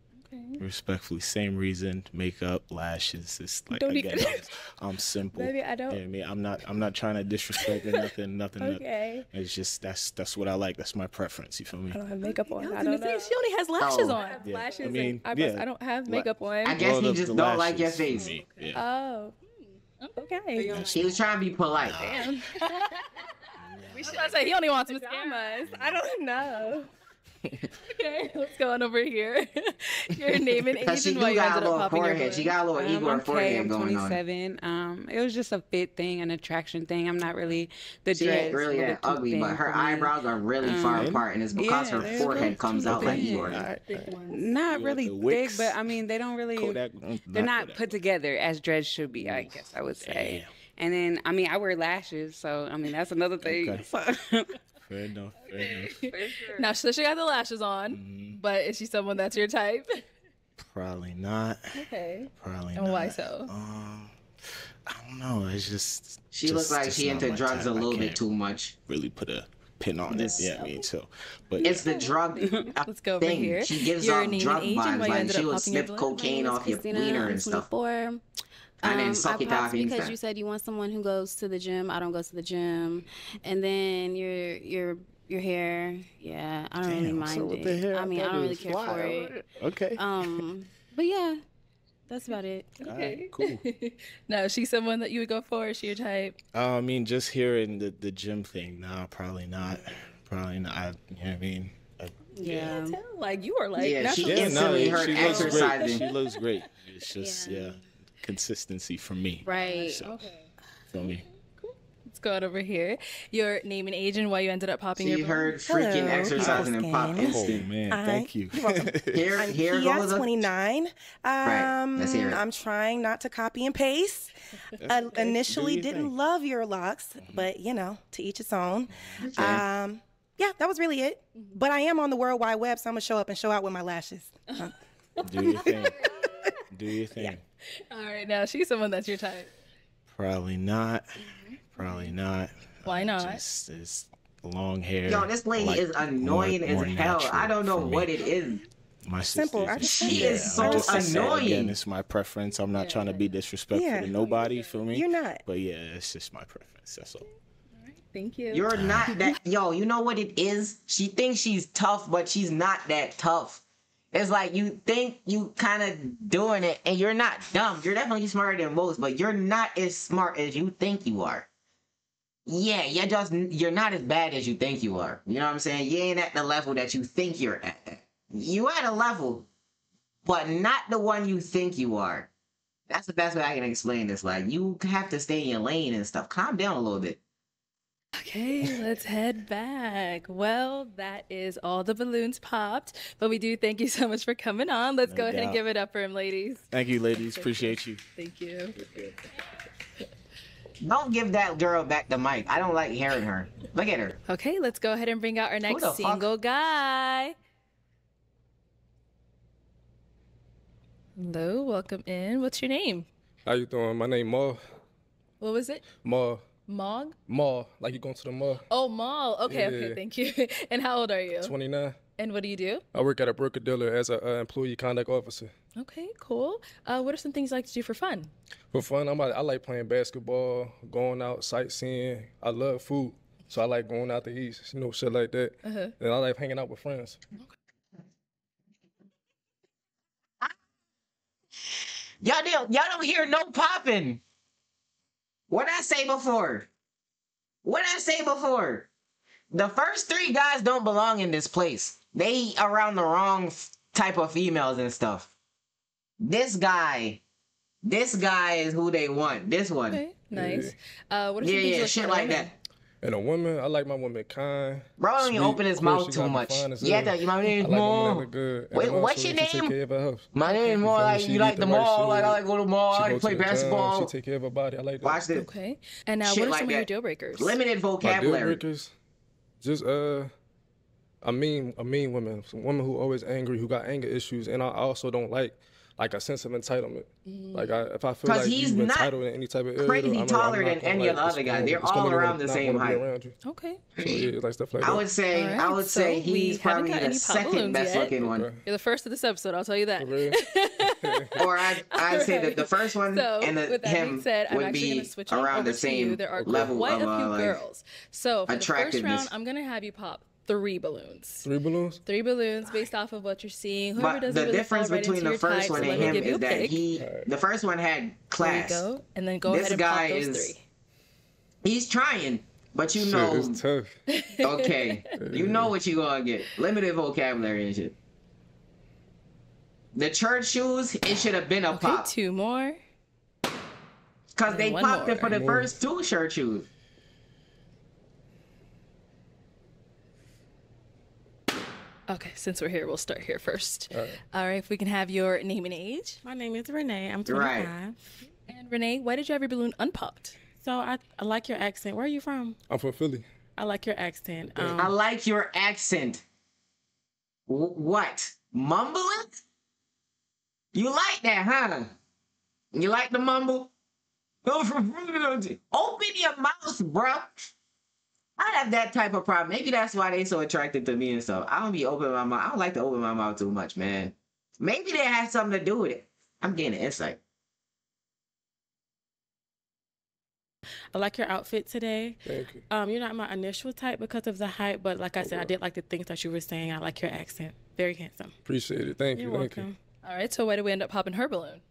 Respectfully, same reason. Makeup, lashes. It's like Don't again, even- I'm, I'm simple. Maybe I don't- You know I mean, I'm not. I'm not trying to disrespect or nothing. Nothing. nothing. Okay. It's just that's that's what I like. That's my preference. You feel me? I don't have makeup on. I, gonna don't know. she only has lashes Oh. on. I have Yeah, lashes I mean, and yeah. I don't have makeup on. I guess Well, he just don't like your lashes for face. me, Yeah. Oh. Okay. He was trying to be polite. Damn. We should I say he only wants mascaras. I don't know. Okay, let's go on over here. your name and age and why you got a ended up little popping your forehead. She got a little Um, Igor I'm Kay, forehead I'm going on. 27. Um, it was just a fit thing, an attraction thing. I'm not really the She dress. ain't really that ugly, but her eyebrows are really far Um, apart, and it's because yeah, her forehead comes too out like thin. Igor. Not really want thick, but I mean they don't really. Kodak- they're not not put together as dreads should be. I guess I would say. And then I mean I wear lashes, so I mean that's another thing. Okay. So, Fair enough. Fair enough. Now, so she got the lashes on, Mm-hmm. but is she someone that's your type? Probably not. Okay. Probably And not. why so? Um, I don't know. It's just She just- looks like she not into my type. a I little bit too much. Really put a pin on this. Yeah, I mean, so. But It's the drug. Let's go over thing. here. She gives Your off drug and and vibes. Like she up would popping snip cocaine My name off your Christina. wiener and stuff. 24. And then Um, suck I it popped off because inside. you said you want someone who goes to the gym. I don't go to the gym, and then your your your hair. Yeah, I don't really Damn, so mind with it. the hair, I mean, I don't really care fly. for it. Okay. Um, but yeah, that's about it. Okay. cool. now, is she someone that you would go for? Is she your type? Uh, I mean, just hearing the the gym thing. No, probably not. Probably not. I, you know what I mean? I, Yeah. Like you are like Yeah, natural. she yeah, no, instantly she heard looks great. exercising. She looks great. It's just yeah, consistency for me. Right. So, Feel me? Let's go on over here. Your name and age and why you ended up popping She your heard freaking Hello, exercising and pop people instant. Oh man, I- thank you. You're welcome. Here, I'm here Kia, goes 29. Um, Right, let's hear it. I'm trying not to copy and paste. I initially didn't thing. love your locks, but you know, to each its own. Okay. Um, yeah, that was really it. But I am on the World Wide Web, so I'm gonna show up and show out with my lashes. Uh, Do your thing. Do your thing. All right, now she's someone that's your type. Probably not. Mm-hmm. Probably not. Why not? Just it's long hair. Yo, this lady like is annoying more- more as hell. I don't know what it is. My Simple, sister just She it. is I'm so just annoying. Again, it's my preference. I'm not trying to be disrespectful Yeah. to nobody. You feel me? You're not. But yeah, it's just my preference. That's all. Alright, thank you. You're not that. Yo, you know what it is? She thinks she's tough, but she's not that tough. It's like you think you kind of doing it, and you're not dumb. You're definitely smarter than most, but you're not as smart as you think you are. Yeah, you're just you're not as bad as you think you are. You know what I'm saying? You ain't at the level that you think you're at. You at a level, but not the one you think you are. That's the best way I can explain this. Like you have to stay in your lane and stuff. Calm down a little bit. Okay, let's head back. Well, that is all the balloons popped, but we do thank you so much for coming on. Let's No go ahead and give it up for him, ladies. Thank you, ladies. Appreciate you. Thank you. Don't give that girl back the mic. I don't like hearing her. Look at her. Okay, let's go ahead and bring out our next the fuck? single guy. Hello, welcome in. What's your name? How you doing? My name Ma. What was it? Ma. Mog? Ma. Like you going to the mall. Oh, Mal. Okay, okay, thank you. and how old are you? 29. And what do you do? I work at a broker dealer as an uh, employee conduct officer. Okay, cool. Uh, what are some things you like to do for fun? For fun, I'm, I like playing basketball, going out sightseeing. I love food. So I like going out to eat, you know, shit like that. Uh-huh. And I like hanging out with friends. Y'all don't y'all don't hear no popping. What I say before? What I say before? The first three guys don't belong in this place. They around the wrong f- type of females and stuff. This guy, this guy is who they want. This one. Okay, nice. Uh, what are some Yeah, yeah, look shit for in a like that. And a woman, I like my woman kind. Bro don't even open his mouth too much. fine as Yeah, hell. that- my name is I like women that Mom. look good. Wait, then what's your name? care of her house. My name is You more like you like the mall. Like I like go to the mall. I like to play basketball. She take care of her body. I like that. Watch this. Okay. And now, Shit what are some of your deal breakers? Limited My deal vocabulary. breakers, just uh, a mean, a mean woman, some woman who always angry, who got anger issues, and I also don't like like a sense of entitlement. Like I, if I feel like he's you not entitled in any type of area, crazy I'm, I'm taller not than gonna, any like, of the other it's guys. They're it's gonna all around the same height. Okay. So, yeah, like stuff like I would say All I would say so we he's probably the second best yet. looking one. You're the first of this episode. I'll tell you that. or I I'd say that the first one So, and the, with that him being said, I'm would actually be going switch around the same you. There are level quite of a few uh, like, girls. So for the first round, I'm going to have you pop three balloons. Three balloons. Three balloons based off of what you're seeing. Whoever But doesn't the really difference right between the first type, one so and him is that pick. he the first one had class. There you go. And then go this ahead and guy pop those is three. he's trying, but you Shit, know it's tough. okay. you know what you gonna get. Limited vocabulary and shit. The church shoes, it should have been a Okay, pop. two more. Cause and they one popped it for more. the first two church shoes. Okay, since we're here, we'll start here first. All right. All right, if we can have your name and age. My name is Renee. I'm Right. 25. And Renee, why did you have your balloon unpopped? So I, I like your accent. Where are you from? I'm from Philly. I like your accent. Um, I like your accent. W- what? Mumbling? You like that, huh? You like the mumble? Open your mouth, bruh. I have that type of problem. Maybe that's why they so attracted to me and stuff. I don't be opening my mouth. I don't like to open my mouth too much, man. Maybe that has something to do with it. I'm getting an insight. I like your outfit today. Thank you. Um, you're not my initial type because of the height, but like I said, I did like the things that you were saying. I like your accent. Very handsome. Appreciate it. Thank you. You're Thank welcome. All right, so why did we end up popping her balloon?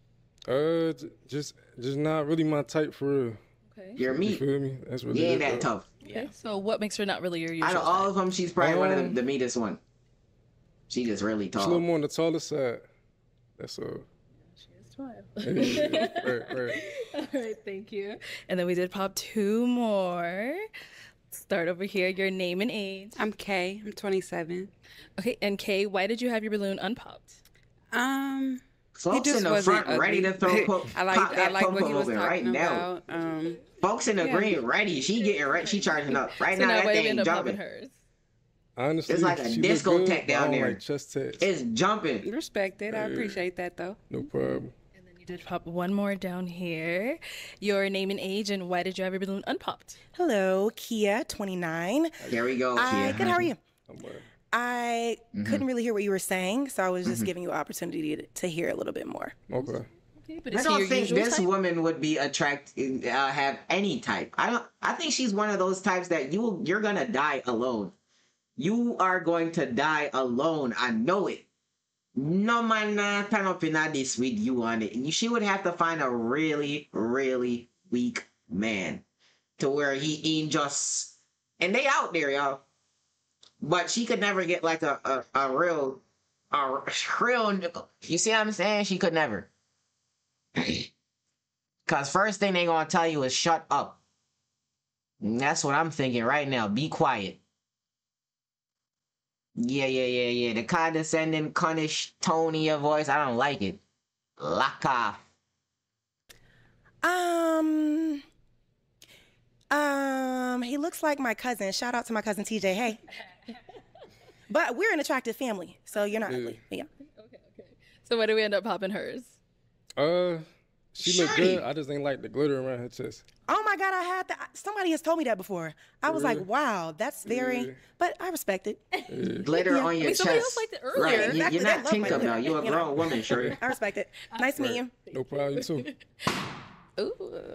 Uh, just just not really my type for real. Okay. You're You me. feel me? That's really You ain't that tough. Yeah. So what makes her not really your usual? Out of all of them, she's probably one of Um, the, the meanest one. She just really Just a little more on the taller side. That's all. Smile. Yeah, right, right. All right, thank you. And then we did pop two more. Start over here. Your name and age. I'm Kay. I'm 27. Okay, and Kay, why did you have your balloon unpopped? Um, Folks in the front ready to throw po- I like pop I that like what pom-pom he was open talking right now. Um, Folks in the Yeah. green ready. She getting ready. She charging up right So now. now That why did we thing end up popping jumping. hers? Honestly, It's like a she look good, discotheque down don't there. Like chest tats. It's jumping. respect it. I appreciate that though. No problem. And then you did pop one more down here. Your name and age, and why did you have your balloon unpopped? Hello, Kia, 29. There we go. Hi, Kia. good. How are you? I'm uh, I Mhm. couldn't really hear what you were saying, so I was just Mhm. giving you an opportunity to, to hear a little bit more. Okay. but I don't think this woman would be attracted. Uh, have any type. I don't. I think she's one of those types that you you're gonna die alone. You are going to die alone. I know it. No man nah, turn up in this with you on it. And she would have to find a really, really weak man to where he ain't just and they out there, y'all. But she could never get like a a, a real a real you see what I'm saying? She could never. Cause first thing they gonna tell you is shut up. And that's what I'm thinking right now. Be quiet. Yeah, yeah, yeah, yeah. The condescending, cunnish tone in your voice, I don't like it. Lock off. Um, um, he looks like my cousin. Shout out to my cousin TJ. Hey. But we're an attractive family, so you're not Yeah. ugly. Yeah. So why did we end up popping hers? Uh, she look Shorty. good. I just ain't like the glitter around her chest. Oh my God, I had that. Somebody has told me that before. I was Really? like, wow, that's very, Yeah. but I respect it. Glitter Yeah. on I your mean, chest. somebody else liked it earlier. Right. You, Exactly, you're not love my Tinker now. You're a you know. grown woman, Shorty. I respect it. Nice to meet you. No problem. You too. Ooh,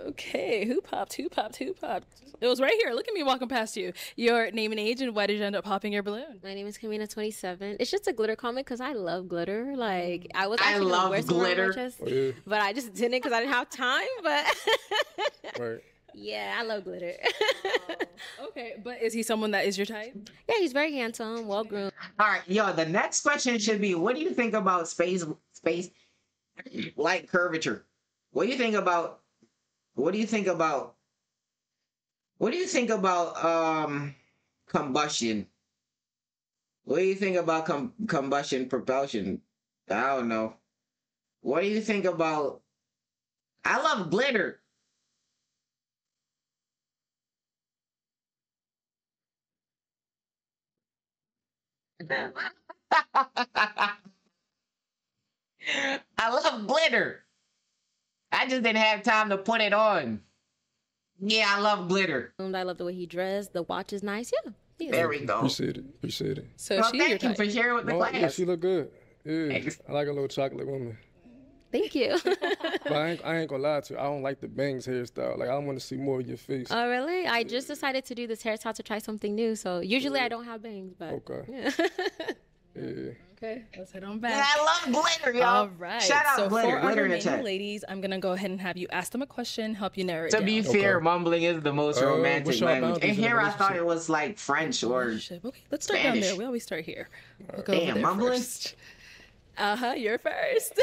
okay. Who popped? Who popped? Who popped? It was right here. Look at me walking past you. Your name and age, and why did you end up popping your balloon? My name is Kamina, 27. It's just a glitter comment because I love glitter. Like I was I actually gonna love wear some around glitter. chest, Oh, yeah. but I just didn't because I didn't have time. But Right. yeah, I love glitter. Oh, okay, but is he someone that is your type? yeah, he's very handsome, well groomed. All right, yo. The next question should be: What do you think about space, space, light curvature? What do you think about? What do you think about? What do you think about um combustion? What do you think about com- combustion propulsion? I don't know. What do you think about? I love glitter. I love glitter. I just didn't have time to put it on. Yeah, I love glitter. Mm, I love the way he dressed. The watch is nice. Yeah. he is. There we go. Appreciate it. Appreciate it. So Well, she thank you type. for sharing with the No, yeah, class. she look good. Yeah, I like a little chocolate woman. Thank you. But I ain't, I ain't gonna lie to you. I don't like the bangs hairstyle. Like I want to see more of your face. oh really? I just decided to do this hairstyle to try something new. So usually I don't have bangs, but Okay. yeah. Yeah. Okay, let's head on back. And I love glitter, y'all. All right. Shout out so glitter, for glitter our in the remaining chat. ladies, I'm gonna go ahead and have you ask them a question, help you narrow it To down. be fair, mumbling is the most Uh, romantic language. And boundaries in a here I thought it was like French or Relationship. Okay, let's start down Spanish. there. We always start here. We'll go Damn, over there mumbling? first. Uh huh. You're first.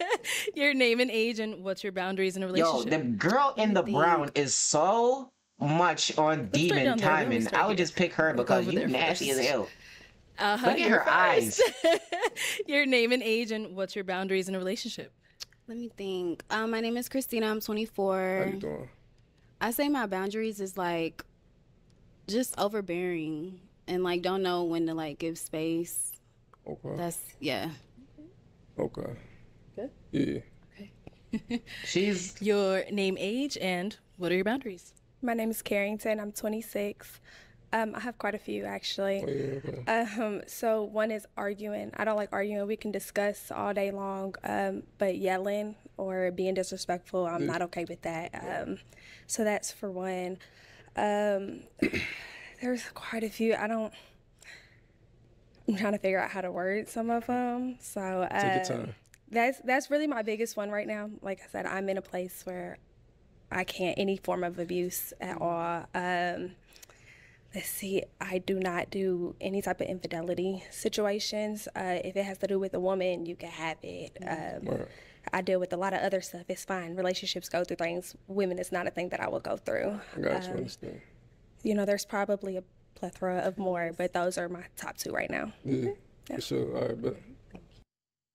your name and age, and what's your boundaries in a Yo, relationship? the girl in the brown is so much on start demon down there. We always timing. start I would just pick her because you there nasty as first. hell. Uh-huh, Look at you're her eyes. your name and age, and what's your boundaries in a relationship? Let me think. Um, my name is Christina. I'm 24. How you doing? I say my boundaries is like just overbearing and like don't know when to like give space. Okay. That's yeah. Okay. Good. Yeah. Okay. She's your name, age, and what are your boundaries? My name is Carrington. I'm 26. Um, I have quite a few actually. Um, so one is arguing. I don't like arguing. We can discuss all day long, um, but yelling or being disrespectful, I'm Yeah. not okay with that. Um, so that's for one. Um, there's quite a few. I don't. I'm trying to figure out how to word some of them. So Take your um, time. that's that's really my biggest one right now. Like I said, I'm in a place where I can't any form of abuse at all. Um, see, I do not do any type of infidelity situations. Uh, if it has to do with a woman, you can have it. Um, Right. I deal with a lot of other stuff. It's fine. Relationships go through things. Women is not a thing that I will go through. I got you. Um, you know, there's probably a plethora of more, but those are my top two right now. Yeah. For sure. All right, but.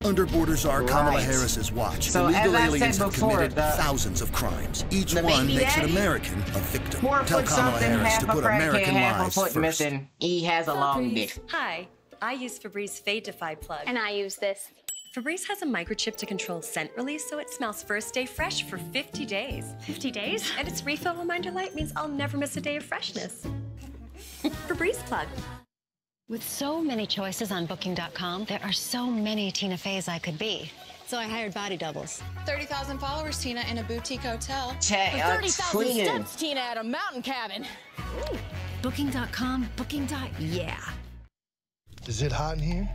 Under Borders are Kamala Right. Harris's watch. So, Illegal as aliens said have before, committed the- thousands of crimes. Each one baby makes an American a victim. Four Tell Kamala Harris to put crackhead, American half a lives foot first. missing. He has a long dick. Hi, I use Febreze Fade Defy plug. And I use this. Febreze has a microchip to control scent release, so it smells first day fresh for 50 days. 50 days? And its refill reminder light means I'll never miss a day of freshness. Febreze plug. With so many choices on Booking.com, there are so many Tina Feys I could be. So I hired body doubles. 30,000 followers, Tina, in a boutique hotel. Check, For uh, 30,000 tweeting. steps, Tina, at a mountain cabin. Booking.com, Booking. dot- Yeah. Is it hot in here?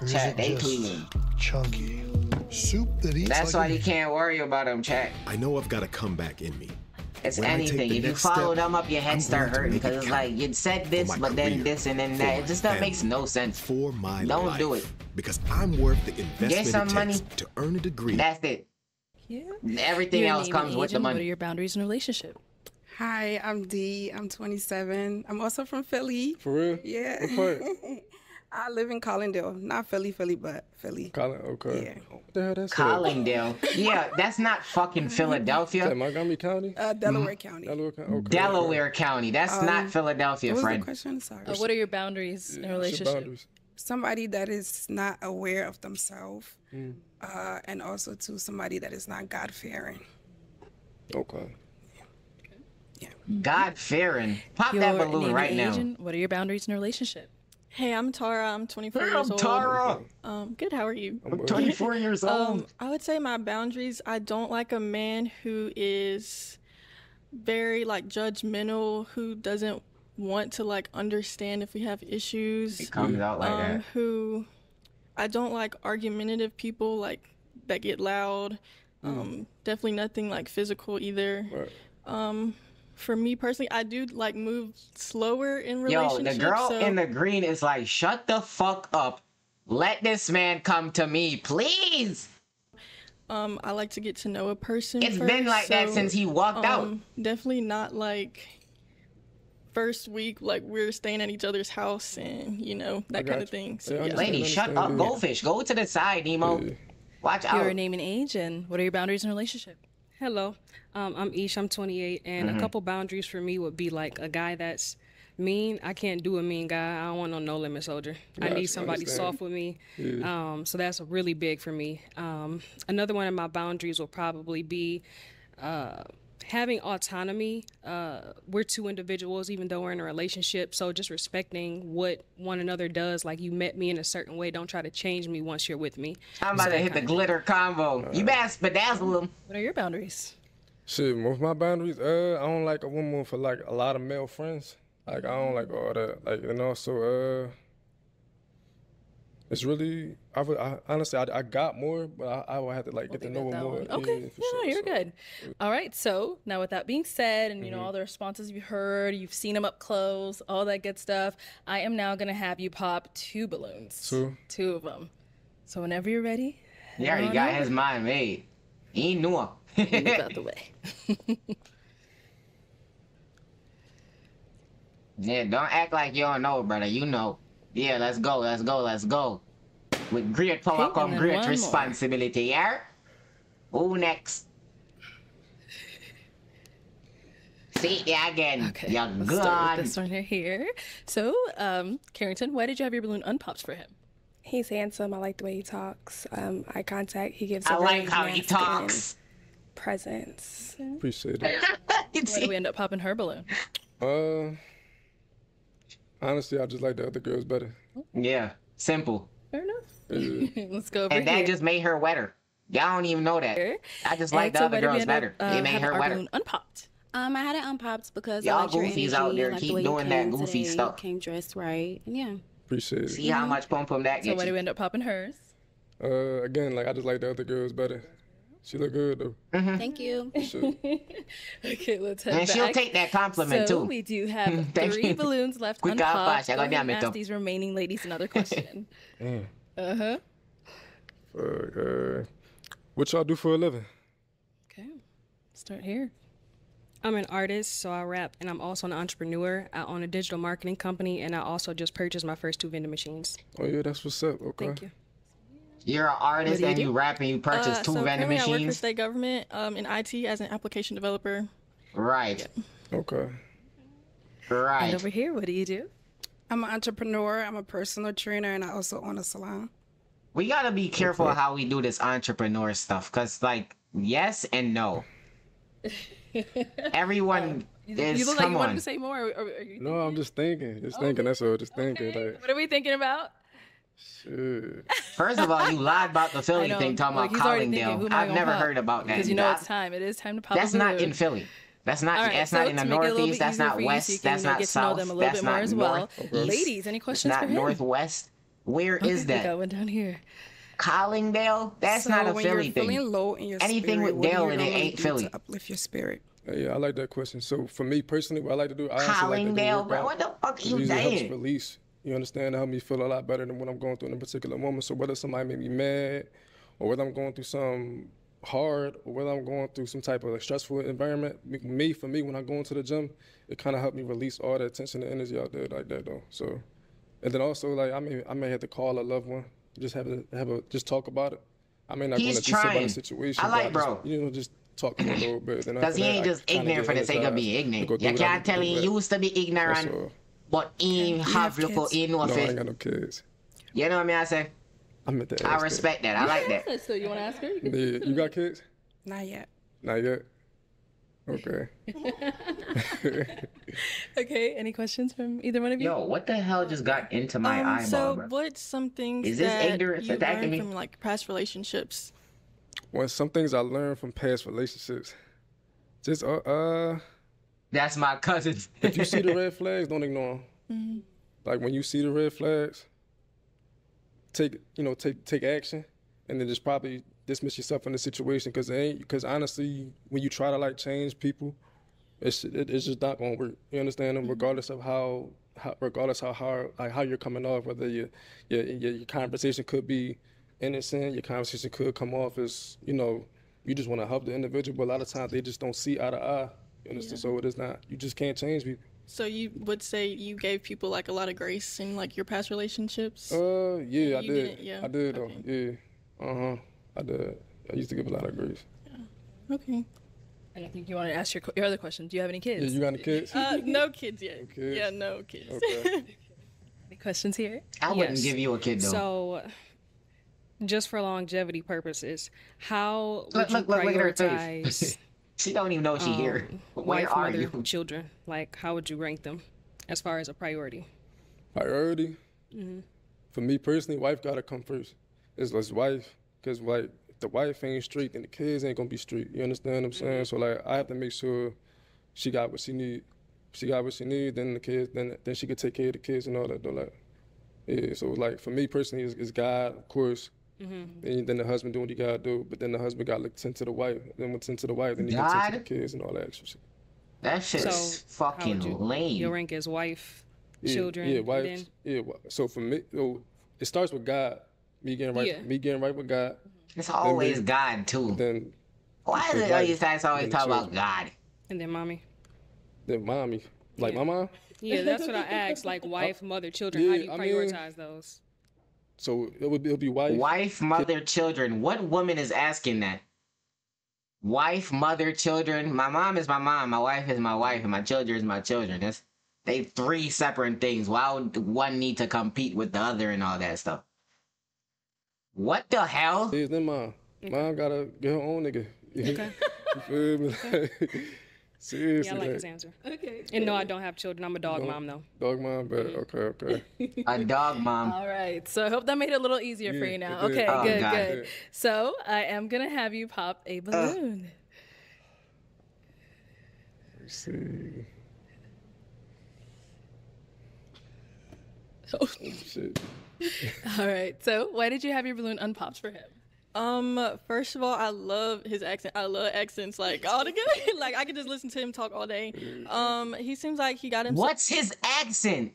Or is Chat, it they just cleaning. chunky? Soup that eats That's like why a- you can't worry about him, chat. I know I've got a comeback in me. It's When anything. If you follow step, them up, your head I'm start hurting because it's like you said this, my but then this and then that. It just that makes no sense. For my Don't life. do it. Because I'm worth the investment some money. to earn a degree. That's it. Yeah. Everything Your else name, comes age, with the and What money. are your boundaries in a relationship? Hi, I'm Dee. I'm 27. I'm also from Philly. For real? Yeah. What part? I live in Collingdale. Not Philly, Philly, but Philly. Colin, okay. Yeah. What the hell that's Collingdale. yeah, that's not fucking Philadelphia. That Montgomery County? Uh, Delaware County. Delaware County. Okay. Delaware County. That's Um, not Philadelphia, what was the friend. question? Sorry. Uh, what are your boundaries in a relationship? Somebody that is not aware of themselves, Mm. uh, and also to somebody that is not God fearing. Okay. Yeah. God fearing. Pop Your that balloon right age, now. and What are your boundaries in a relationship? Hey, I'm Tara. I'm 24 Hey, years I'm old. Tara. Um, good. How are you? I'm 24 years old. Um, old. I would say my boundaries. I don't like a man who is very like judgmental, who doesn't want to like understand if we have issues. It comes out like um, that. Who I don't like argumentative people like that get loud. Um, definitely nothing like physical either. Um, for me personally, I do like move slower in relationships. Yo, relationships. the girl so- in the green is like, shut the fuck up. Let this man come to me, please. Um, I like to get to know a person. It's been first, like that since he walked out. um, Definitely not like first week, like we're staying at each other's house and you know that kind of thing. So yeah. Lady, shut up. Goldfish, go to the side, Nemo. Watch out. Your name and age, and what are your boundaries in relationship? Hello, um, I'm Ish. I'm 28, and Mm-hmm. Mhm. a couple boundaries for me would be like a guy that's mean. I can't do a mean guy. I don't want no no limit soldier. I need somebody understand. soft with me. Yeah. Um, so that's really big for me. Um, another one of my boundaries will probably be. Uh, Having autonomy, uh, we're two individuals, even though we're in a relationship. So just respecting what one another does. Like you met me in a certain way. Don't try to change me once you're with me. I'm So about to hit the glitter combo. You better bedazzle him. What are your boundaries? Shit, most my boundaries, uh, I don't like a woman for like a lot of male friends. Like I don't like all that. Like and also, uh, it's really, I, would, I honestly, I, I got more, but I, I would have to like get to know her more. Okay, Yeah, for no, sure, you're so. good. All right, so now with that being said, and you know Mhm. all the responses you've heard, you've seen them up close, all that good stuff. I am now gonna have you pop two balloons. Two? Two of them. So whenever you're ready. He head already on got over. his mind made. He knew him. Move out the way. Yeah, don't act like you don't know, brother. You know. Yeah, let's go, let's go, let's go. With great power Okay, come great one more. responsibility, yeah? Who next? See you again. Okay, You're let's start with this one right here. So, um, Carrington, why did you have your balloon unpopped for him? He's handsome. I like the way he talks. Um, eye contact. He gives. I a very like how he masculine talks. Presence. Appreciate it. Why did we end up popping her balloon? Uh, honestly, I just like the other girls better. Yeah, simple. Fair enough. Yeah. Let's go over And here. that just made her wetter. Y'all don't even know that. I just like the so other why did we girls end up, better. uh, it made her wetter. balloon unpopped. Um, I had it unpopped because Y'all I like your goofies energy, out there like keep the way doing you that came goofy today, stuff. Came dressed right, and yeah. Appreciate it. See how much pum pum that So gets why do we end up popping hers? Uh, again, like I just like the other girls better. She look good though. Thank you. Okay, let's head And she'll take that compliment so too. we do have three you. balloons left Quick out, unpopped. fast. I Go ahead and ask though. these remaining ladies another question. Damn. uh huh. Fuck, uh, what y'all do for a living? Okay, start here. I'm an artist, so I rap, and I'm also an entrepreneur. I own a digital marketing company, and I also just purchased my first two vending machines. Oh yeah, that's what's up. Okay. Thank you. You're an artist you and do? you rap and you purchase Uh, two so vending currently I work for machines. state government um, in IT as an application developer. Right. Okay. Right. And Right. over here, what do you do? I'm an entrepreneur. I'm a personal trainer, and I also own a salon. We gotta be careful how we do this entrepreneur stuff, cause like yes and no. Everyone You, is you look like come you on. wanted to say more. Or, or, are No, I'm just thinking. Just thinking. That's all. Just thinking. Like, what are we thinking about? Shit. First of all, you lied about the Philly thing talking like, about he's already thinking, Collingdale. I I've never pop? heard about that. Because you know That- it's time. It is time to pop. That's not in Philly. That's not. All right, that's so not in the to make it a little northeast. That's not for you, so west. you That's not get south. them a little That's bit more not as well. north. Ladies, any questions It's for not him? northwest. Where Okay, is we that? got one down here. Collingdale? That's so not a Philly thing. low in your Anything spirit, with Dale in it ain't Philly. To uplift your spirit. Yeah, I like that question. So for me personally, what I like to do, I actually like to Collingdale, bro. What the fuck are 'Cause you it helps saying? release. You understand? It helped me feel a lot better than what I'm going through in a particular moment. So whether somebody made me mad, or whether I'm going through some hard, or whether I'm going through some type of like, stressful environment, me- for me when I go into the gym, it kind of helped me release all that tension and energy out there like that though. So, and then also like I may I may have to call a loved one, just have a have a just talk about it. I may not want to about trying. the situation. I like just, bro. you know, just talk a little bit. Then Because he ain't I just ignorant for the sake of being ignorant. I can't tell he used to be ignorant. But he have little in No, with I ain't it. got no kids. You know what I mean? I say, I meant to I respect that. I like that. So you want to ask her? Yeah, you got kids? Not yet. Not yet. Okay. okay. Any questions from either one of you? Yo, what the hell just got into my um, eyeball, so, bro? what's some things Is this that ignorance you attacking learned me? from like past relationships? Well, some things I learned from past relationships. Just uh, uh That's my cousin. if you see the red flags, don't ignore them. Mm-hmm. Like when you see the red flags, take you know take take action, and then just probably dismiss yourself in the situation because ain't because honestly, when you try to like change people, it's it, it's just not gonna work. You understand them, regardless of how, how regardless how hard like how you're coming off, whether your your your, your conversation could be innocent, your conversation could come off as you know you just want to help the individual, but a lot of times they just don't see eye to eye. You understand? So it is not. You just can't change people. So you would say you gave people like a lot of grace in like your past relationships? Uh, yeah, I You did. didn't- yeah, I did though. Yeah. Uh huh. I did. I used to give a lot of grace. Okay. And I think you want to ask your, your other question. Do you have any kids? Yeah, you got any kids? Uh, no kids yet. kids? Yeah, no kids. Okay. Any questions here? I wouldn't Yes. give you a kid though. So, just for longevity purposes, how would Look, you look, look, look at her prioritize? face. she don't even know she here. um, Where wife, are mother, you? children? Like, how would you rank them as far as a priority? Priority hmm for me personally, wife gotta come first. It's less wife, cause like if the wife ain't straight, then the kids ain't gonna be straight. You understand what I'm saying? So like I have to make sure she got what she need. She got what she need, then the kids, then then she could take care of the kids and all that. Though, like, yeah. So like for me personally, it's, it's God, of course. Mhm. Then, then the husband do what he gotta do, but then the husband got to look into the wife. Then when into the wife, then he can tend to the kids and all that extra shit. That shit So, fucking would you, lame. Your rank is wife, Yeah, children, Yeah, wife. then Yeah. So for me, it starts with God. Me getting right. Yeah. Me getting right with God. It's always me- God too. Then Why is it all wife, you guys always talk about. God? and then mommy. Then mommy, like my mom. Yeah, that's what I asked. Like wife, mother, children. how do you Yeah, I mean- prioritize those? So it would be, it'll be wife. Wife, mother, children. What woman is asking that? wife, mother, children. My mom is my mom. My wife is my wife, and my children is my children. That's they three separate things. Why would one need to compete with the other and all that stuff? What the hell? Is then mom. Mom gotta get her own nigga. Okay. you feel me? Like, seriously. Yeah, I like his answer. Okay. And no, I don't have children. I'm a dog mom though. Dog mom, but mm-hmm. okay, okay. A dog mom. All right. So I hope that made it a little easier for you now. Okay, Oh, good, God. good. So I am gonna have you pop a balloon. Let's see. Oh. oh shit. All right. So why did you have your balloon unpopped for him? Um, first of all, I love his accent. I love accents like all together. like I could just listen to him talk all day. Um, he seems like he got himself. What's his accent?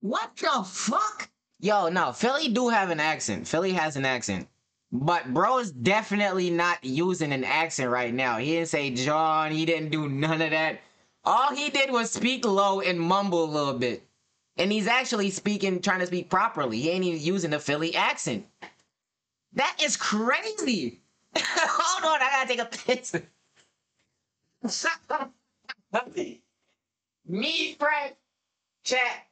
What the fuck? Yo, no, Philly do have an accent. Philly has an accent. But bro is definitely not using an accent right now. He didn't say John, he didn't do none of that. All he did was speak low and mumble a little bit. And he's actually speaking, trying to speak properly. He ain't even using a Philly accent. That is crazy. Hold on, I gotta take a piss. Me, Frank, chat.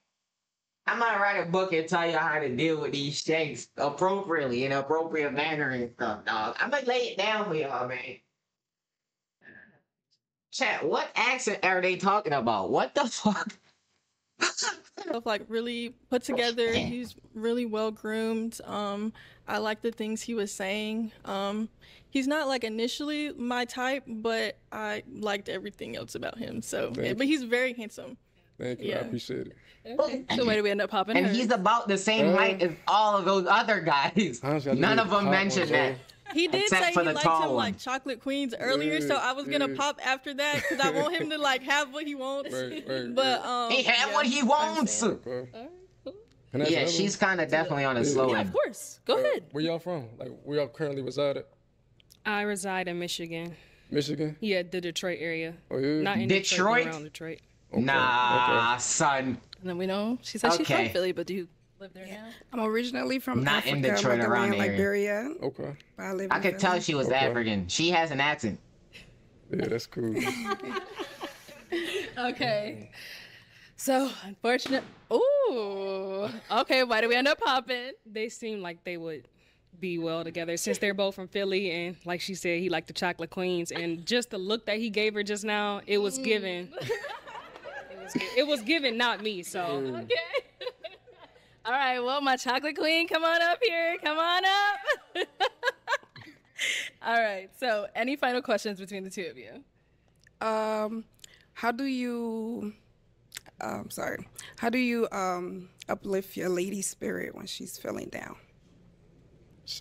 I'm gonna write a book and tell you how to deal with these shanks appropriately in an appropriate manner and stuff, dog. I'm gonna lay it down for y'all, man. Chat, what accent are they talking about? What the fuck? Himself, like really put together. He's really well groomed. Um, I like the things he was saying. Um, he's not like initially my type, but I liked everything else about him. So, Thank but he's very handsome. Thank you. I appreciate it. So where do we end up popping? And her? he's about the same Uh, height as all of those other guys. Honestly, None of them mentioned ones, that. He did Except say he liked tall him one. like chocolate queens earlier, so I was gonna yeah. pop after that because I want him to like have what he wants. Right, right, But um, He had yeah, what he wants. understand. Can I Yeah, she's kind of definitely on a Yeah. slow Yeah, end. Of course. Go ahead. Where y'all from? Like where y'all currently reside at? I reside in Michigan. Michigan? Yeah, the Detroit area. Oh yeah. Not in Detroit, Detroit? but around Detroit. Nah, son. And then we know she said she's Okay. from Philly, but do you live there now? I'm originally from Not Africa, in Detroit, but around around the area. Liberia. Okay. But I live I in could tell she was Okay. African. She has an accent. Yeah, that's cool. Okay. So unfortunate. Ooh. Okay. Why do we end up popping? They seem like they would be well together since they're both from Philly and like she said, he liked the chocolate queens and just the look that he gave her just now, it was mm. given. it, was, it was given, not me. So Okay. All right. Well, my chocolate queen, come on up here. Come on up. All right. So, any final questions between the two of you? Um, how do you? Um, sorry. How do you um uplift your lady spirit when she's feeling down?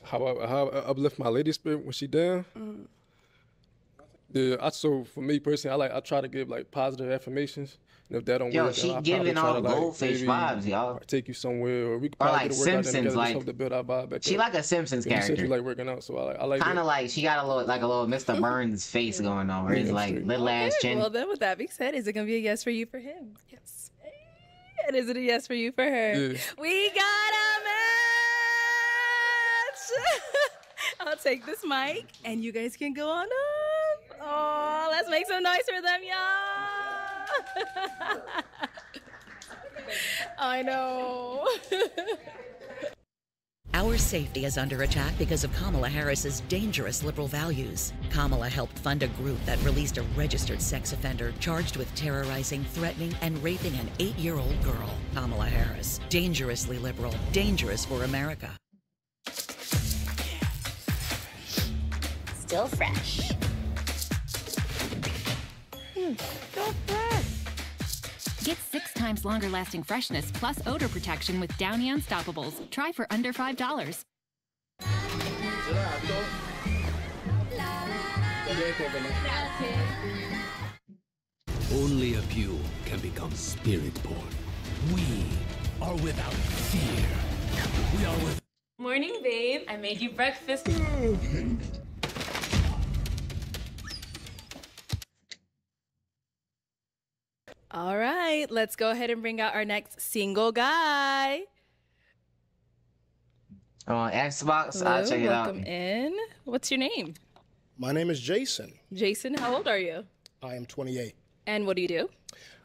How I, how I uplift my lady spirit when she down? Mm. Yeah, I so for me personally, I like I try to give like positive affirmations. And if that don't Yo, work, she I probably giving all to, like, goldfish maybe vibes, y'all. Take you somewhere, or we could Or probably like get a Simpsons, together, just like- to build our vibe back She up. like a Simpsons Yeah, you said character. you like working out, so I like I like Kind of like she got a little like a little Mr. Burns face going on, where he's like straight. little ass chin. Well, then, with that being said, is it gonna be a yes for you for him? Yes. And is it a yes for you for her? Yeah. We got a match. I'll take this mic, and you guys can go on up. Oh, let's make some noise for them, y'all. I know. Our safety is under attack because of Kamala Harris's dangerous liberal values. Kamala helped fund a group that released a registered sex offender charged with terrorizing, threatening, and raping an eight year old girl. Kamala Harris. Dangerously liberal. Dangerous for America. Still fresh. So fresh. Get six times longer lasting freshness plus odor protection with Downy Unstoppables. Try for under $5. Only a few can become spirit born. We are without fear. We are with. Morning, babe. I made you breakfast. All right, let's go ahead and bring out our next single guy. On Xbox, I'll check it out. welcome in. What's your name? My name is Jason. Jason, how old are you? I am 28. And what do you do?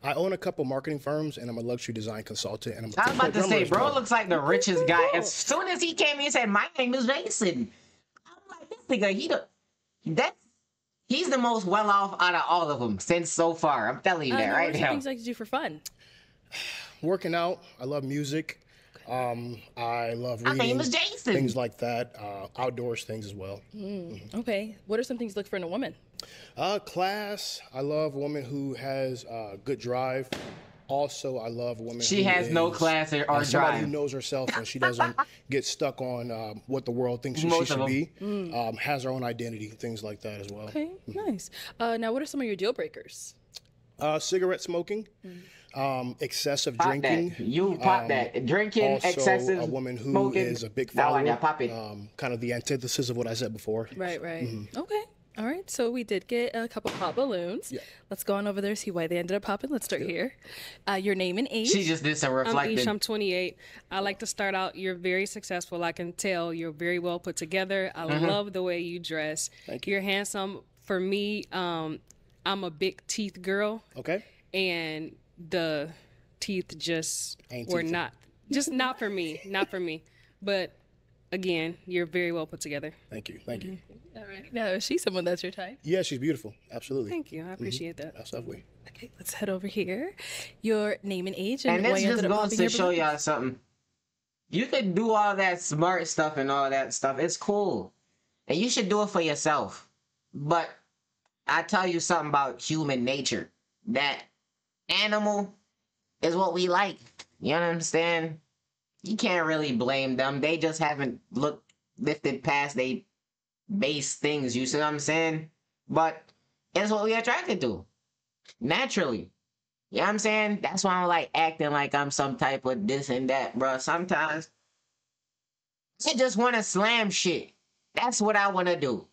I own a couple marketing firms, and I'm a luxury design consultant. And I'm a I was about to say, bro well. looks like the richest guy. As soon as he came in, he said, "My name is Jason." I'm like, this nigga, he the that he's the most well off out of all of them since so far. I'm telling you Uh, that now, right what are some now. things like to do for fun? Working out. I love music. Um, I love My reading. name is Jason. Things like that. Uh, outdoors things as well. Mm, Okay. What are some things you look for in a woman? Uh, class. I love a woman who has uh, good drive. Also, I love women. She who has no class or- uh, or somebody drive. who knows herself and she doesn't get stuck on um, what the world thinks she, she should be. Mm. Um, has her own identity, things like that as well. Okay, nice. Uh, now, what are some of your deal breakers? Uh, cigarette smoking, um, excessive Pop drinking. that. You pop um, that. Drinking, also excessive a woman who smoking. is a big Now I follower. got pop it. Um, kind of the antithesis of what I said before. Right, right. Mhm. Okay. All right. So we did get a couple pop balloons. Let's go on over there see why they ended up popping. Let's start here. Uh, your name and age. She just did some I'm. Ish, I'm 28. I like to start out. You're very successful. I can tell you're very well put together. I Mhm. love the way you dress. Thank you. You're handsome. For me, um, I'm a big teeth girl. Okay. And the teeth just Ain't were teethy. not, just not for me. Not for me. But again, you're very well put together. Thank you. Thank you. Mm-hmm. All right. Now, is she someone that's your type? Yeah, she's beautiful. Absolutely. Thank you. I mm-hmm. appreciate that. That's lovely. Okay, let's head over here. Your name and age and, And why this you just ended goes to your show balloons. y'all something. You can do all that smart stuff and all that stuff. It's cool. And you should do it for yourself. But I tell you something about human nature. That animal is what we like. You understand? You can't really blame them. They just haven't looked lifted past they base things. You see what I'm saying? But it's what we attracted to. Naturally. You know what I'm saying? That's why I'm like acting like I'm some type of this and that, bro. Sometimes I just want to slam shit. That's what I want to do.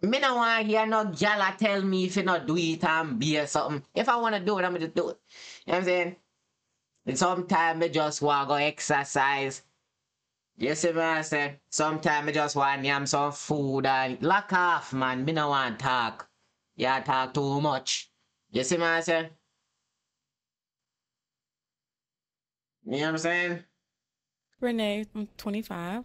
Me no want hear no gala tell me if you not do it and be or something. If I want to do it, I'm to just do it. You know what I'm saying? Sometimes me just want to go exercise. You see what I say? Sometimes I just want to yam some food and lock off, man. Me no want talk. Yeah, talk too much. You see what I say? You know what I'm saying? Renee, I'm 25.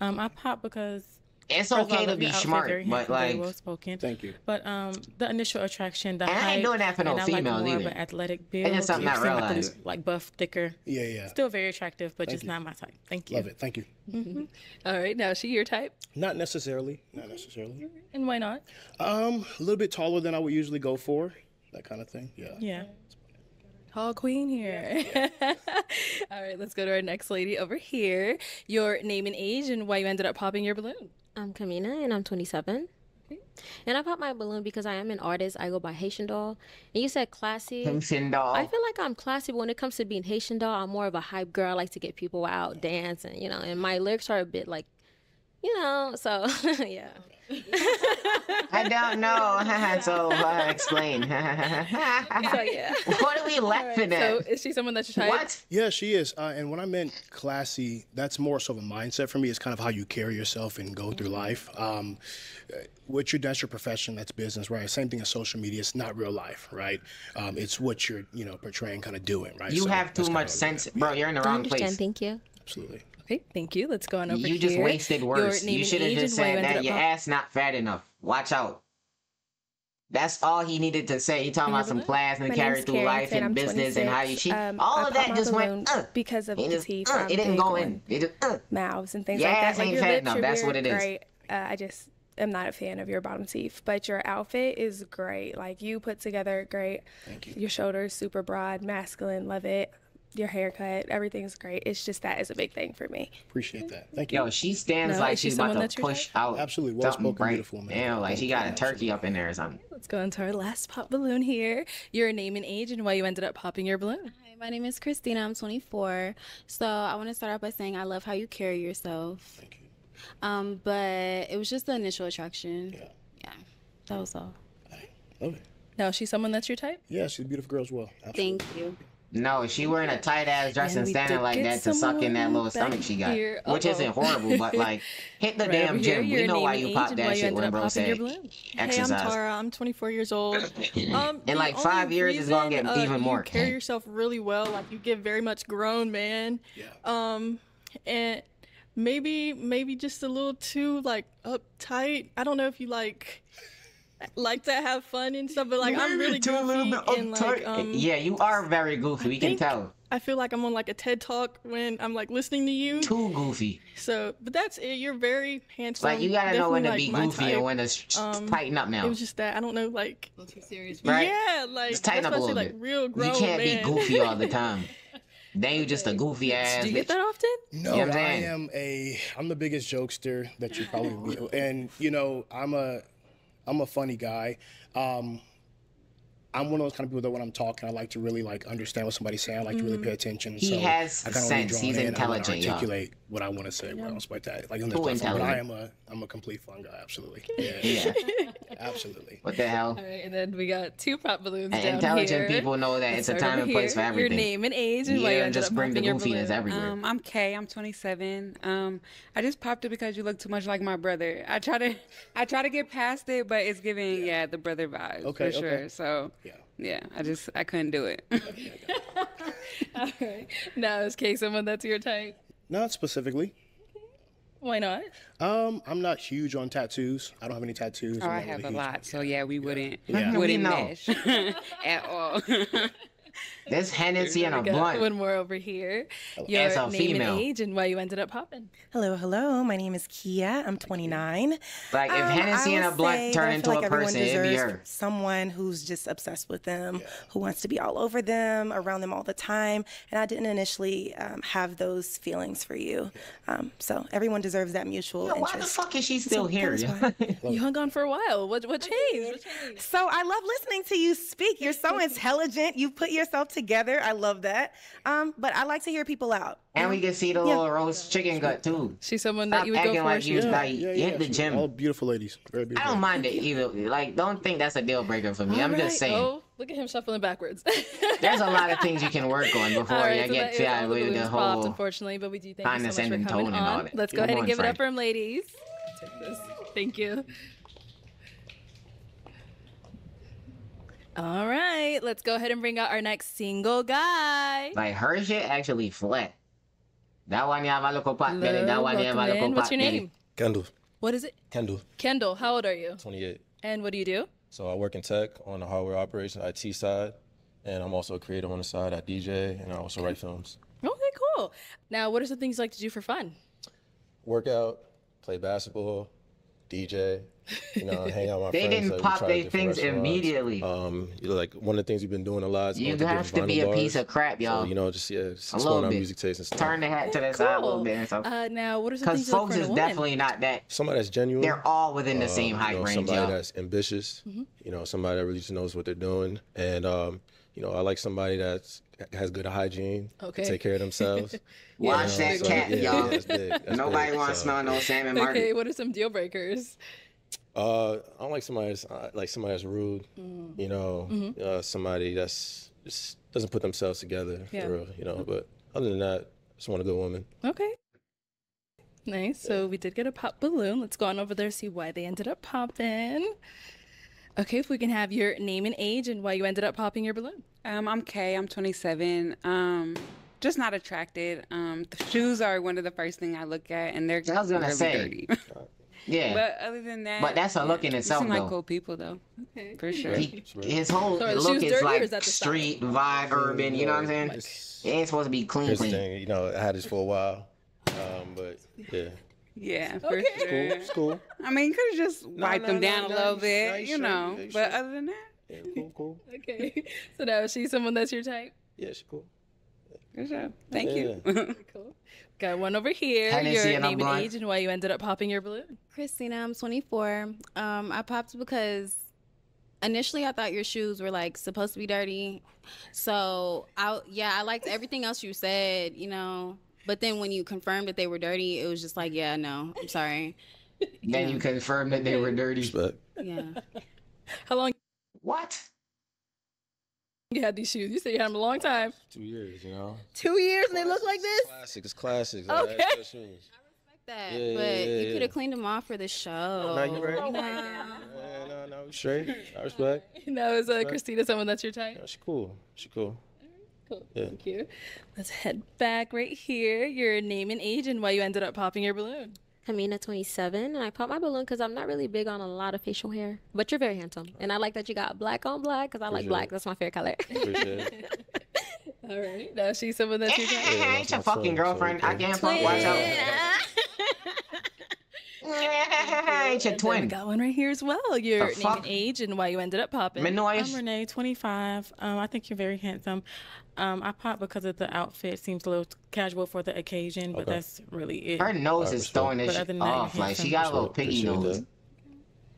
Um, I pop because It's first of all, okay to be smart, very but, very like- well spoken. Thank you. But um, the initial attraction, the And I ain't doing that for no and I females like more either. of an athletic It's build. just something You I seem like, a like buff, thicker. Yeah, yeah. Still very attractive, but Thank just you. not my type. Thank you. Love it. Thank you. Mhm. All right. Now, is she your type? Not necessarily. Not necessarily. And why not? Um, a little bit taller than I would usually go for. That kind of thing. Yeah. Yeah. Tall queen here. All right, let's go to our next lady over here. Your name and age and why you ended up popping your balloon. I'm Kamina and I'm 27. And I popped my balloon because I am an artist. I go by Haitian doll. And you said classy. Haitian doll. I feel like I'm classy, but when it comes to being Haitian doll, I'm more of a hype girl. I like to get people out, dance, and you know. And my lyrics are a bit like, you know. So yeah. I don't know. so uh, explain. so yeah. What are we laughing So at? So is she someone that's your type? What? Yeah, she is. Uh, and when I meant classy, that's more so of a mindset for me. It's kind of how you carry yourself and go through life. Um, uh, what you that's your profession, that's business, right? Same thing as social media. It's not real life, right? Um, it's what you're, you know, portraying, kind of doing, right? You So have too much sense, bro. You're in the I wrong understand. place. Thank you. Absolutely. Okay, thank you. Let's go on over here. You here. just wasted words. You should have just and why you said that your pop- ass not fat enough. Watch out. That's all he needed to say. He talking about some class and carry through Carrington, life and I'm business and how you 26. cheat. Um, all I of that just went uh, because of It the teeth. uh, it didn't go in. It just, uh. mouths and things like that. Like ain't your fat lips enough. That's what it is. great. Uh, I just am not a fan of your bottom teeth, but your outfit is great. Like you put together great. Thank you. Your shoulders super broad, masculine. Love it. Your haircut, everything's great. It's just that is a big thing for me. Appreciate that. Thank you. Yo, she stands No, like is she she's about someone to that's your push out. Absolutely. Well something spoken, bright. beautiful man. Yeah, like she got a turkey up in there or something. Let's go into our last pop balloon here. Your name and age and why you ended up popping your balloon. Hi, my name is Christina. I'm 24. So I want to start off by saying I love how you carry yourself. Thank you. Um, but it was just the initial attraction. Yeah. Yeah. That was all. Love it. Now, is she someone that's your type? Yeah, she's a beautiful girl as well. Absolutely. Thank you. No, she wearing a tight ass dress And and standing like that to suck in that little stomach she got, here. which isn't horrible, but like hit the Right damn over here, gym. your We know why you age pop and that you shit ended when up bro popping your say balloon. Hey, I'm. Tara. I'm 24 years old. Um, In like five only years, it's gonna get uh, even more. You carry yourself really well. Like you get very much grown, man. Yeah. Um, and maybe maybe just a little too like uptight. I don't know if you like like to have fun and stuff, but like I'm really too a little bit and like um. yeah, you are very goofy. We can tell. I feel like I'm on like a TED talk when I'm like listening to you. Too goofy. So, but that's it. You're very handsome. Like you gotta know when to definitely, be like, my goofy and when to Um, tighten up now. It was just that I don't know, like too serious. Right? Yeah, like Just tighten up a why I say, little like bit. real grown you can't man. be goofy all the time. then you just a goofy ass. Do you get that often? No, You know I'm I saying? am a. I'm the biggest jokester that you probably will, and you know I'm a, I'm a funny guy. Um, I'm one of those kind of people that when I'm talking, I like to really like understand what somebody's saying. I like to really pay attention. He so has I sense. He's in, I intelligent, y'all. articulate what I want to say. What else like that? Like on this Too platform. But I am a, I'm a complete fun guy. Absolutely. Yeah. Yeah. Absolutely. What the hell? All right, and then we got two pop balloons And down intelligent here. people know that Let's it's a time over and place for everything. Your name and age and why you Yeah, ended just bring the popping your goofiness everywhere. Um, I'm Kay. I'm 27. Um, I just popped it because you look too much like my brother. I try to, I try to get past it, but it's giving yeah the brother vibes Okay, for sure. okay. So yeah, yeah. I just I couldn't do it. All right. Now is Kay someone that's your type? Not specifically. Why not? Um, I'm not huge on tattoos. I don't have any tattoos. oh, I'm I not have really a huge. lot. So yeah, we wouldn't Yeah. wouldn't We mesh at all. This Hennessy and a We got blunt. one more over here. Your As a name female. and age and why you ended up popping. Hello, hello. My name is Kia. I'm 29. Like, if Um, Hennessy and a blunt turn into feel a person, it'd be her. Someone who's just obsessed with them, who wants to be all over them, around them all the time. And I didn't initially um, have those feelings for you. Um, so everyone deserves that mutual Yo, interest. why the fuck is she still that here? was yo? why. You hung on for a while. What what changed? What changed? So I love listening to you speak. You're so intelligent. You put yourself together. I love that. Um, but I like to hear people out. And we can see the Yeah. little roast chicken gut too. She's someone Stop that you would go acting for. like she you was Yeah, like yeah, yeah. hit the She- gym. All beautiful ladies. Very I don't mind it either. Like, don't think that's a deal breaker for me. I'm All just saying. Oh, look at him shuffling backwards. There's a lot of things you can work on before All right, you so get that is to all that the with the balloons popped, whole. unfortunately, but we do thank you so much for coming tone and all on. that. Let's go Come ahead and on, give it up for him, ladies. Take this. Thank you. All right, let's go ahead and bring out our next single guy. Like her shit actually flat. That one you have a little pot. That one you have a welcome little. What's your name? Kendall. What is it? Kendall, Kendall. How old are you? 28. And what do you do? So I work in tech on the hardware operations IT side, and I'm also a creator on the side. I DJ and I also write films. Okay, cool. Now, what are some things you like to do for fun? Workout, play basketball, DJ. You know, hang out with my They friends. didn't like, we pop try they different things immediately. Um, you know, like one of the things we've been doing a lot. Is You going have different to be vinyl a piece of crap, y'all. So, you know, just yeah, just A exploring little our bit. music taste and stuff. Turn the hat to the side a little bit and stuff. Uh, now, what are some things you look folks for in is definitely not that. Somebody that's genuine. They're all within the same um, height you know, range, Somebody y'all. that's ambitious. Mhm. You know, somebody that really just knows what they're doing, and um, you know, I like somebody that's has good hygiene. Okay. Take care of themselves. Watch You that so, cat, yeah, y'all. that's big, that's Nobody wants to so. smell no salmon Okay, market. what are some deal breakers? Uh, I don't like somebody that's uh, like somebody that's rude. Mm. You know, Mhm. uh, somebody that's just doesn't put themselves together Yeah. for real. You know, but other than that, just want a good woman. Okay. Nice. So we did get a pop balloon. Let's go on over there see why they ended up popping. Okay, if we can have your name and age and why you ended up popping your balloon. Um, I'm Kay. I'm 27. Um, just not attracted. Um, the shoes are one of the first thing I look at, and they're I was gonna really say. dirty. Yeah. But other than that, But that's a look in you itself, seem like though. cool people, though. Okay. For sure. He, his whole So look is like is that style? street vibe, urban. You know what I'm saying? It ain't supposed to be clean, clean. thing, you know, I had this for a while, um, but yeah. Yeah, for Okay. sure. Cool, it's cool. I mean, you could have just No, wiped no, them down no, a little you- bit, no, you you know. you but should. other than that, Yeah, cool, cool. Okay. So now she's someone that's your type? Yeah, she cool. good job. Thank you. cool. Got one over here. Hennessy your and a name and blunt. age and why you ended up popping your balloon. Christina, I'm 24. Um, I popped because initially I thought your shoes were like supposed to be dirty. So I yeah, I liked everything else you said, you know. But then when you confirmed that they were dirty, it was just like, yeah, no, I'm sorry. Then you confirmed that they were dirty. Yeah. How long? What? You had these shoes. You said you had them a long time. Two years, you know. Two years and they look like this? Classic. It's classics. Okay. Like, that's good shoes. that, Yeah, yeah, but yeah, you could have cleaned them off for the show. No, you right. Nah. Yeah, no, no, we straight. I respect. No, is uh, Christina someone that's your type? Yeah, she cool. She cool. Cool. Yeah. Thank you. Let's head back right here. Your name and age and why you ended up popping your balloon. Hamina, 27, and I popped my balloon because I'm not really big on a lot of facial hair. But you're very handsome, and I like that you got black on black because I like Appreciate black. it. That's my favorite color. All right. Now she's someone that's your type. I ain't your fucking girlfriend. I can't fuck. Watch out. ain't your And we twin. got one right here as well. Your The name fuck? and age and why you ended up popping. I'm Renee, 25. Um, I think you're very handsome. Um, I popped because of the outfit. Seems a little casual for the occasion, but Okay. that's really it. Her nose is throwing this But shit other than that, off. Like she got a little piggy nose.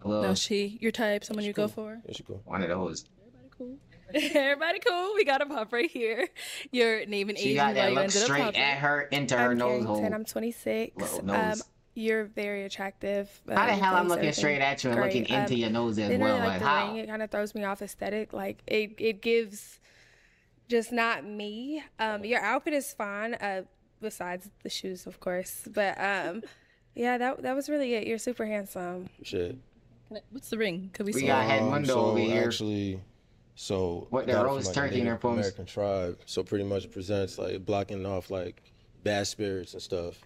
A little- No, she your type, someone you go for. Yeah, she cool. One of those. Everybody cool. Everybody cool. We got a pop right here. Your name and She age got that you look straight at her into her I'm nose hole. I'm 26. Little Um, nose. you're very attractive. How the hell I'm looking straight at you and great. looking into Um, your nose as didn't well? Like Like the how? ring. It kind of throws me off aesthetic. Like it, it gives just not me. Um, your outfit is fine. Uh, besides the shoes, of course. But um, yeah, that that was really it. You're super handsome. Shit. Can I- What's the ring? Could we, We see? got it? head Um, window so over here. Actually, so What, the got it like, turkey in Native their poems? American tribe. So pretty much presents like blocking off like bad spirits and stuff.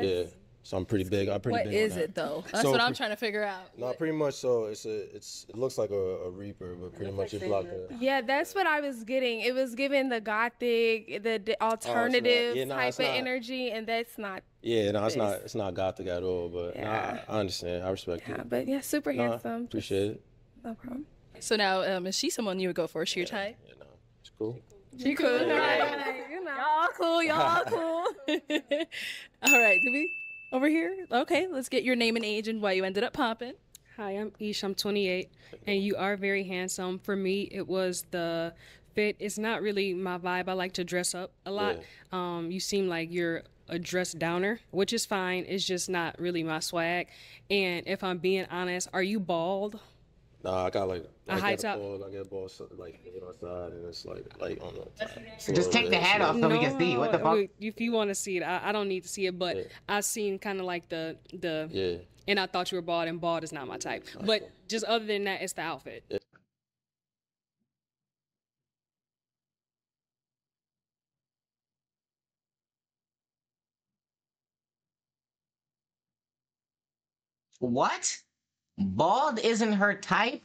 yeah. So I'm pretty big. I'm pretty What big. is on that. it though? That's So what I'm pre- trying to figure out. No, pretty much. So it's a. It's. It looks like a, a reaper, but pretty much it block the. Yeah, that's what I was getting. It was giving the gothic, the, the alternative Yeah, no, type it's of not. energy, and that's not. Yeah, no, it's this. not. It's not gothic at all. But Yeah. I, I understand. I respect Yeah, it. but yeah, super Nah, handsome. Appreciate it. No problem. So now, um, is she someone you would go for? Is she your type? Yeah, no, It's cool. She cool. Right. Y'all cool. Y'all cool. All right. Do we over here? Okay. Let's get your name and age and why you ended up popping. Hi, I'm Ish. I'm 28, and you are very handsome. For me, it was the fit. It's not really my vibe. I like to dress up a lot. Um, you seem like you're a dress downer, which is fine. It's just not really my swag. And if I'm being honest, are you bald? Nah, I got like. A I high got top? Ball, I got balls like eight on side, and it's like like on the. top. It's a Just take the hat off so we can see. What the fuck? If you want to see it, I, I don't need to see it, but I seen kind of like the the. Yeah. And I thought you were bald, and bald is not my type. But uh, just other than that, it's the outfit. What? Bald isn't her type?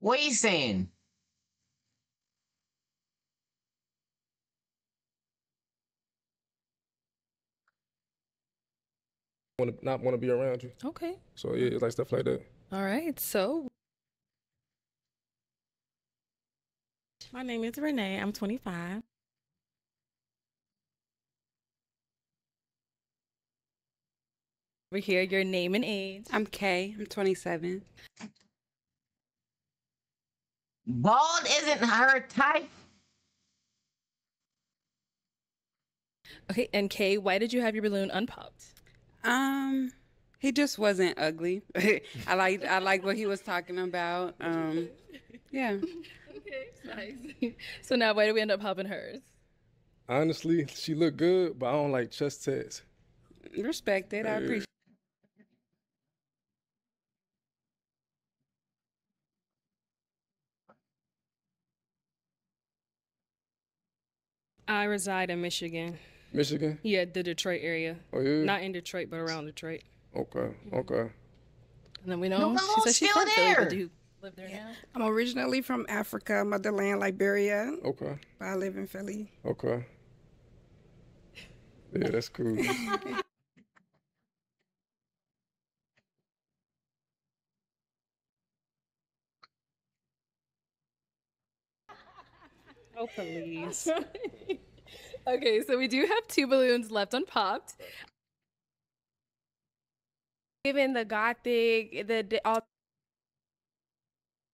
What are you saying? Want to not want to be around you. Okay. So yeah, it's like stuff like that. All right. So My name is Renee. I'm 25. over here, your name and age. I'm Kay. I'm 27. Bald isn't her type? Okay. And Kay, why did you have your balloon unpopped? Um, he just wasn't ugly. I like I like what he was talking about. Um, yeah. Okay. Nice. so now, why did we end up popping hers? Honestly, she looked good, but I don't like chest tats. Respect it. I Yeah. appreciate. I reside in Michigan. Michigan. Yeah, the Detroit area. Oh yeah. Not in Detroit, but around Detroit. Okay. Okay. And then we know No, she said she's still from Philly, there. but live there now? I'm originally from Africa, motherland Liberia. Okay. But I live in Philly. Okay. Yeah, that's cool. Oh please. okay, so we do have two balloons left unpopped. Given the gothic, the, the all,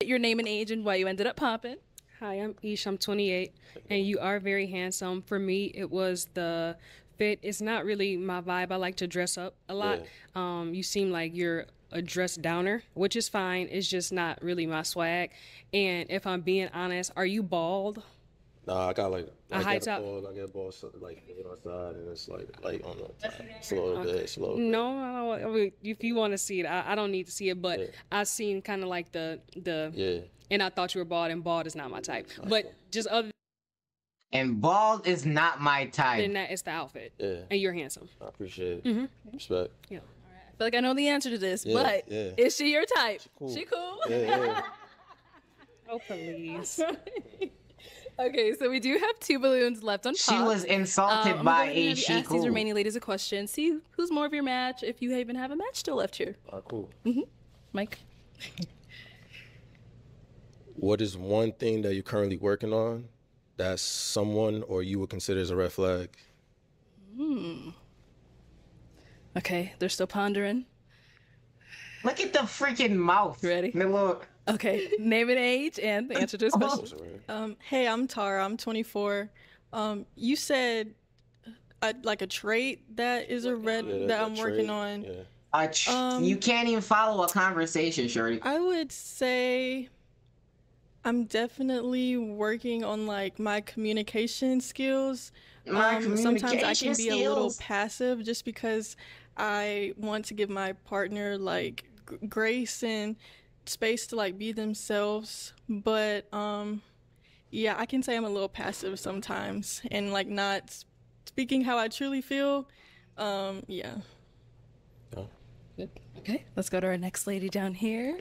your name and age and why you ended up popping. Hi, I'm Ish. I'm 28, and you are very handsome. For me, it was the fit. It's not really my vibe. I like to dress up a lot. Um, you seem like you're a dress downer, which is fine. It's just not really my swag. And if I'm being honest, are you bald? Nah, I got like A I high got top? balls, I get balls so, like you know, on the side, and it's like like on the top. It's a little bit, it's a little. No, I don't, I mean, if you want to see it, I, I don't need to see it. But I seen kind of like the the. Yeah. And I thought you were bald, and bald is not my type. But just other And bald is not my type. than that, it's the outfit. Yeah. And you're handsome. I appreciate it. Mm-hmm. Mhm. Respect. Yeah. I feel like I know the answer to this, Yeah, but yeah. is she your type? cool. She cool? Yeah, yeah. Oh please. okay, so we do have two balloons left on top. She top. was insulted Um, I'm by gonna go ahead and a she ask these remaining ladies a question. See who's more of your match. If you even have a match still left here, All right, cool. Mike. What is one thing that you're currently working on that someone or you would consider as a red flag? Hmm. Okay, they're still pondering. Look at the freaking mouth. Ready? The little. Okay, name and age and the answer to this question. Um, hey, I'm Tara. I'm 24. Um, you said uh, like a trait that is a red Yeah, that a I'm working trait, on. A tr- Um, you can't even follow a conversation, shorty. I would say I'm definitely working on like my communication skills. My Um, sometimes I can be a little passive just because I want to give my partner like g- grace and space to like be themselves. But um, yeah, I can say I'm a little passive sometimes and like not speaking how I truly feel. Um, yeah. Okay, let's go to our next lady down here.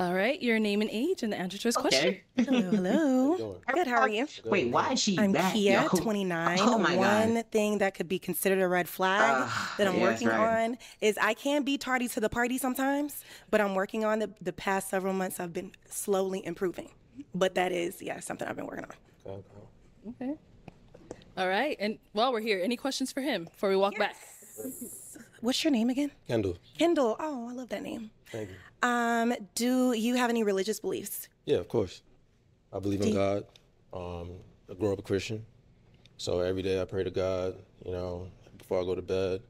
All right, your name and age and the answer to this question. Hello, hello. Good, how are you? Wait, why is she I'm back? Kia, Yo. 29. Oh my One God. thing that could be considered a red flag Ah, that I'm yeah, working right. on is I can be tardy to the party sometimes, but I'm working on it. The past several months, I've been slowly improving. But that is, yeah, something I've been working on. Okay. All right, and while we're here, any questions for him before we walk back? What's your name again? Kendall. Kendall. Oh, I love that name. Thank you. Um, do you have any religious beliefs? Yeah, of course. I believe in God. Um, I grew up a Christian, so every day I pray to God. You know, before I go to bed,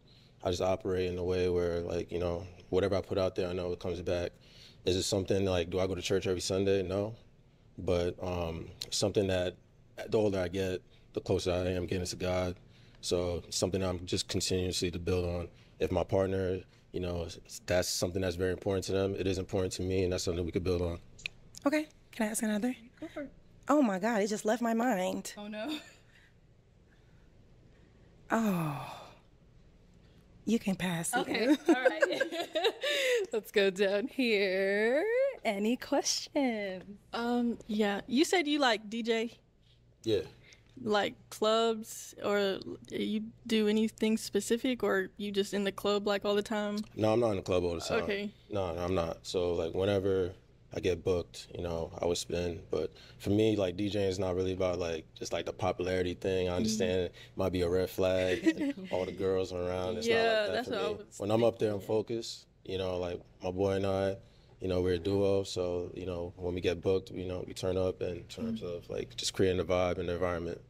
I just operate in a way where, like, you know, whatever I put out there, I know it comes back. Is it something like, do I go to church every Sunday? No, but um, something that the older I get, the closer I am getting to God. So something I'm just continuously to build on. If my partner, you know, that's something that's very important to them, it is important to me, and that's something we could build on. Okay. Can I ask another? Oh my God, it just left my mind. Oh no. Oh. You can pass. it. Okay, all right. Let's go down here. Any questions? Um, yeah. You said you like DJ, Yeah. Like clubs, or you do anything specific, or you just in the club like all the time? No, I'm not in the club all the time. Okay. No, no, I'm not. So like whenever I get booked, you know, I would spin. But for me, like DJing is not really about like just like the popularity thing. Mm-hmm. I understand it might be a red flag. all the girls around. It's Yeah, not like that that's for me. When I'm up there and focused, you know, like my boy and I, you know, we're a duo. So you know, when we get booked, you know, we turn up in terms Mm-hmm. of like just creating the vibe and the environment.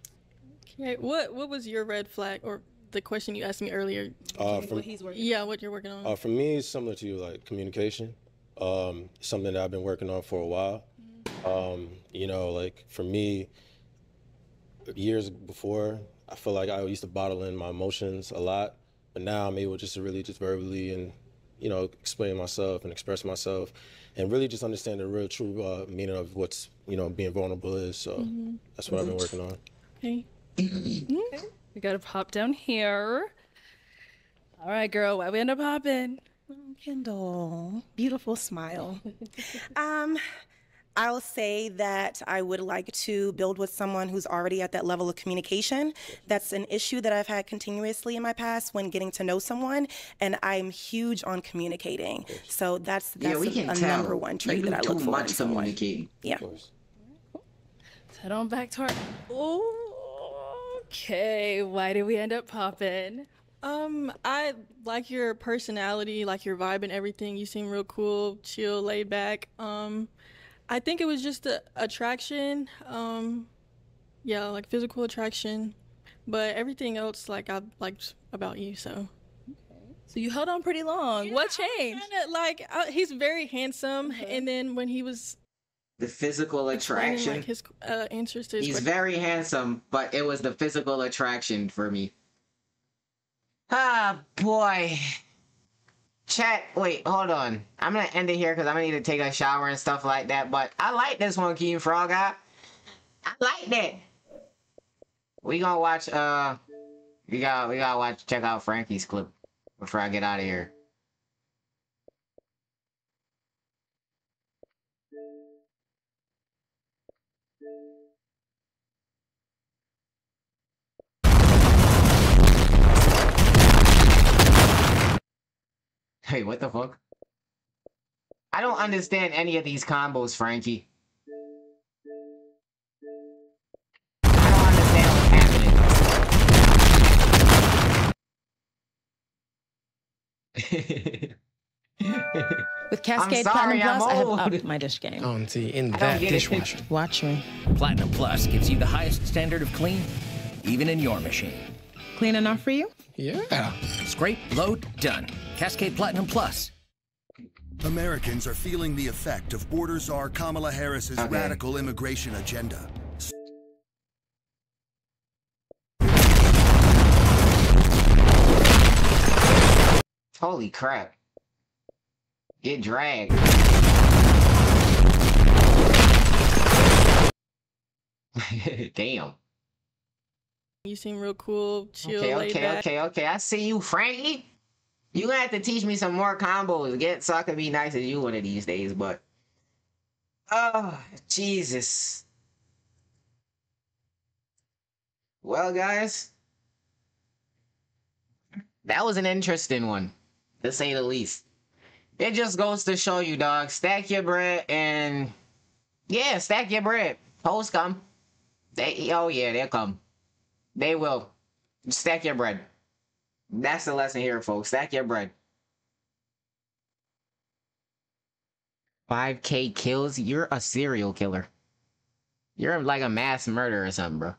Okay. What What was your red flag, or the question you asked me earlier? Uh, from- Yeah, what you're working on. Uh, for me, it's similar to you, like communication. Um, something that I've been working on for a while. Um, you know, like for me, years before, I feel like I used to bottle in my emotions a lot, but now I'm able just to really just verbally and you know explain myself and express myself, and really just understand the real true uh, meaning of what's you know being vulnerable is. So Mhm. that's what I've been working on. Okay. We gotta pop down here. All right, girl. Why we end up popping? Kendall, beautiful smile. um, I'll say that I would like to build with someone who's already at that level of communication. That's an issue that I've had continuously in my past when getting to know someone, and I'm huge on communicating. So that's Yeah, that's we a, can a tell. number one You trait do that I look for in much someone. communicating. Yeah. Let's head on back to our. Oh, okay. Why did we end up popping? Um, I like your personality, like your vibe and everything. You seem real cool, chill, laid back. Um, I think it was just the attraction. Um, yeah, like physical attraction. but everything else like I liked about you. So okay. So you held on pretty long. what changed? kinda like uh, he's very handsome, and then when he was The physical explaining, attraction. like his uh, answers to his He's questions- very handsome, but it was the physical attraction for me. Ah, boy. Chat, wait, hold on. I'm gonna end it here because I'm gonna need to take a shower and stuff like that. But I like this one, King Frog. I, I like that. We gonna watch. Uh, we got. We gotta watch. Check out Frankie's clip before I get out of here. Hey, what the fuck? I don't understand any of these combos, Frankie. I don't understand what's happening. With Cascade sorry, Platinum Plus, I have old. upped my dish game. Oh, and in I that get it. dishwasher. Watch me. Platinum Plus gives you the highest standard of clean, even in your machine. Clean enough for you? Yeah. Scrape, load, done. Cascade Platinum Plus. Americans are feeling the effect of border czar Kamala Harris's Okay. radical immigration agenda. Holy crap. Get dragged. Damn. You seem real cool, chill, Okay, okay, back. okay, okay. I see you, Frankie. You gonna have to teach me some more combos. Get so I can be nice as you one of these days, but Oh Jesus. Well guys. That was an interesting one, to say the least. It just goes to show you, dog. Stack your bread and yeah, stack your bread. Hoes come. They oh yeah, they'll come. They will. Stack your bread. That's the lesson here, folks. Stack your bread. 5k kills? You're a serial killer. You're like a mass murderer or something, bro.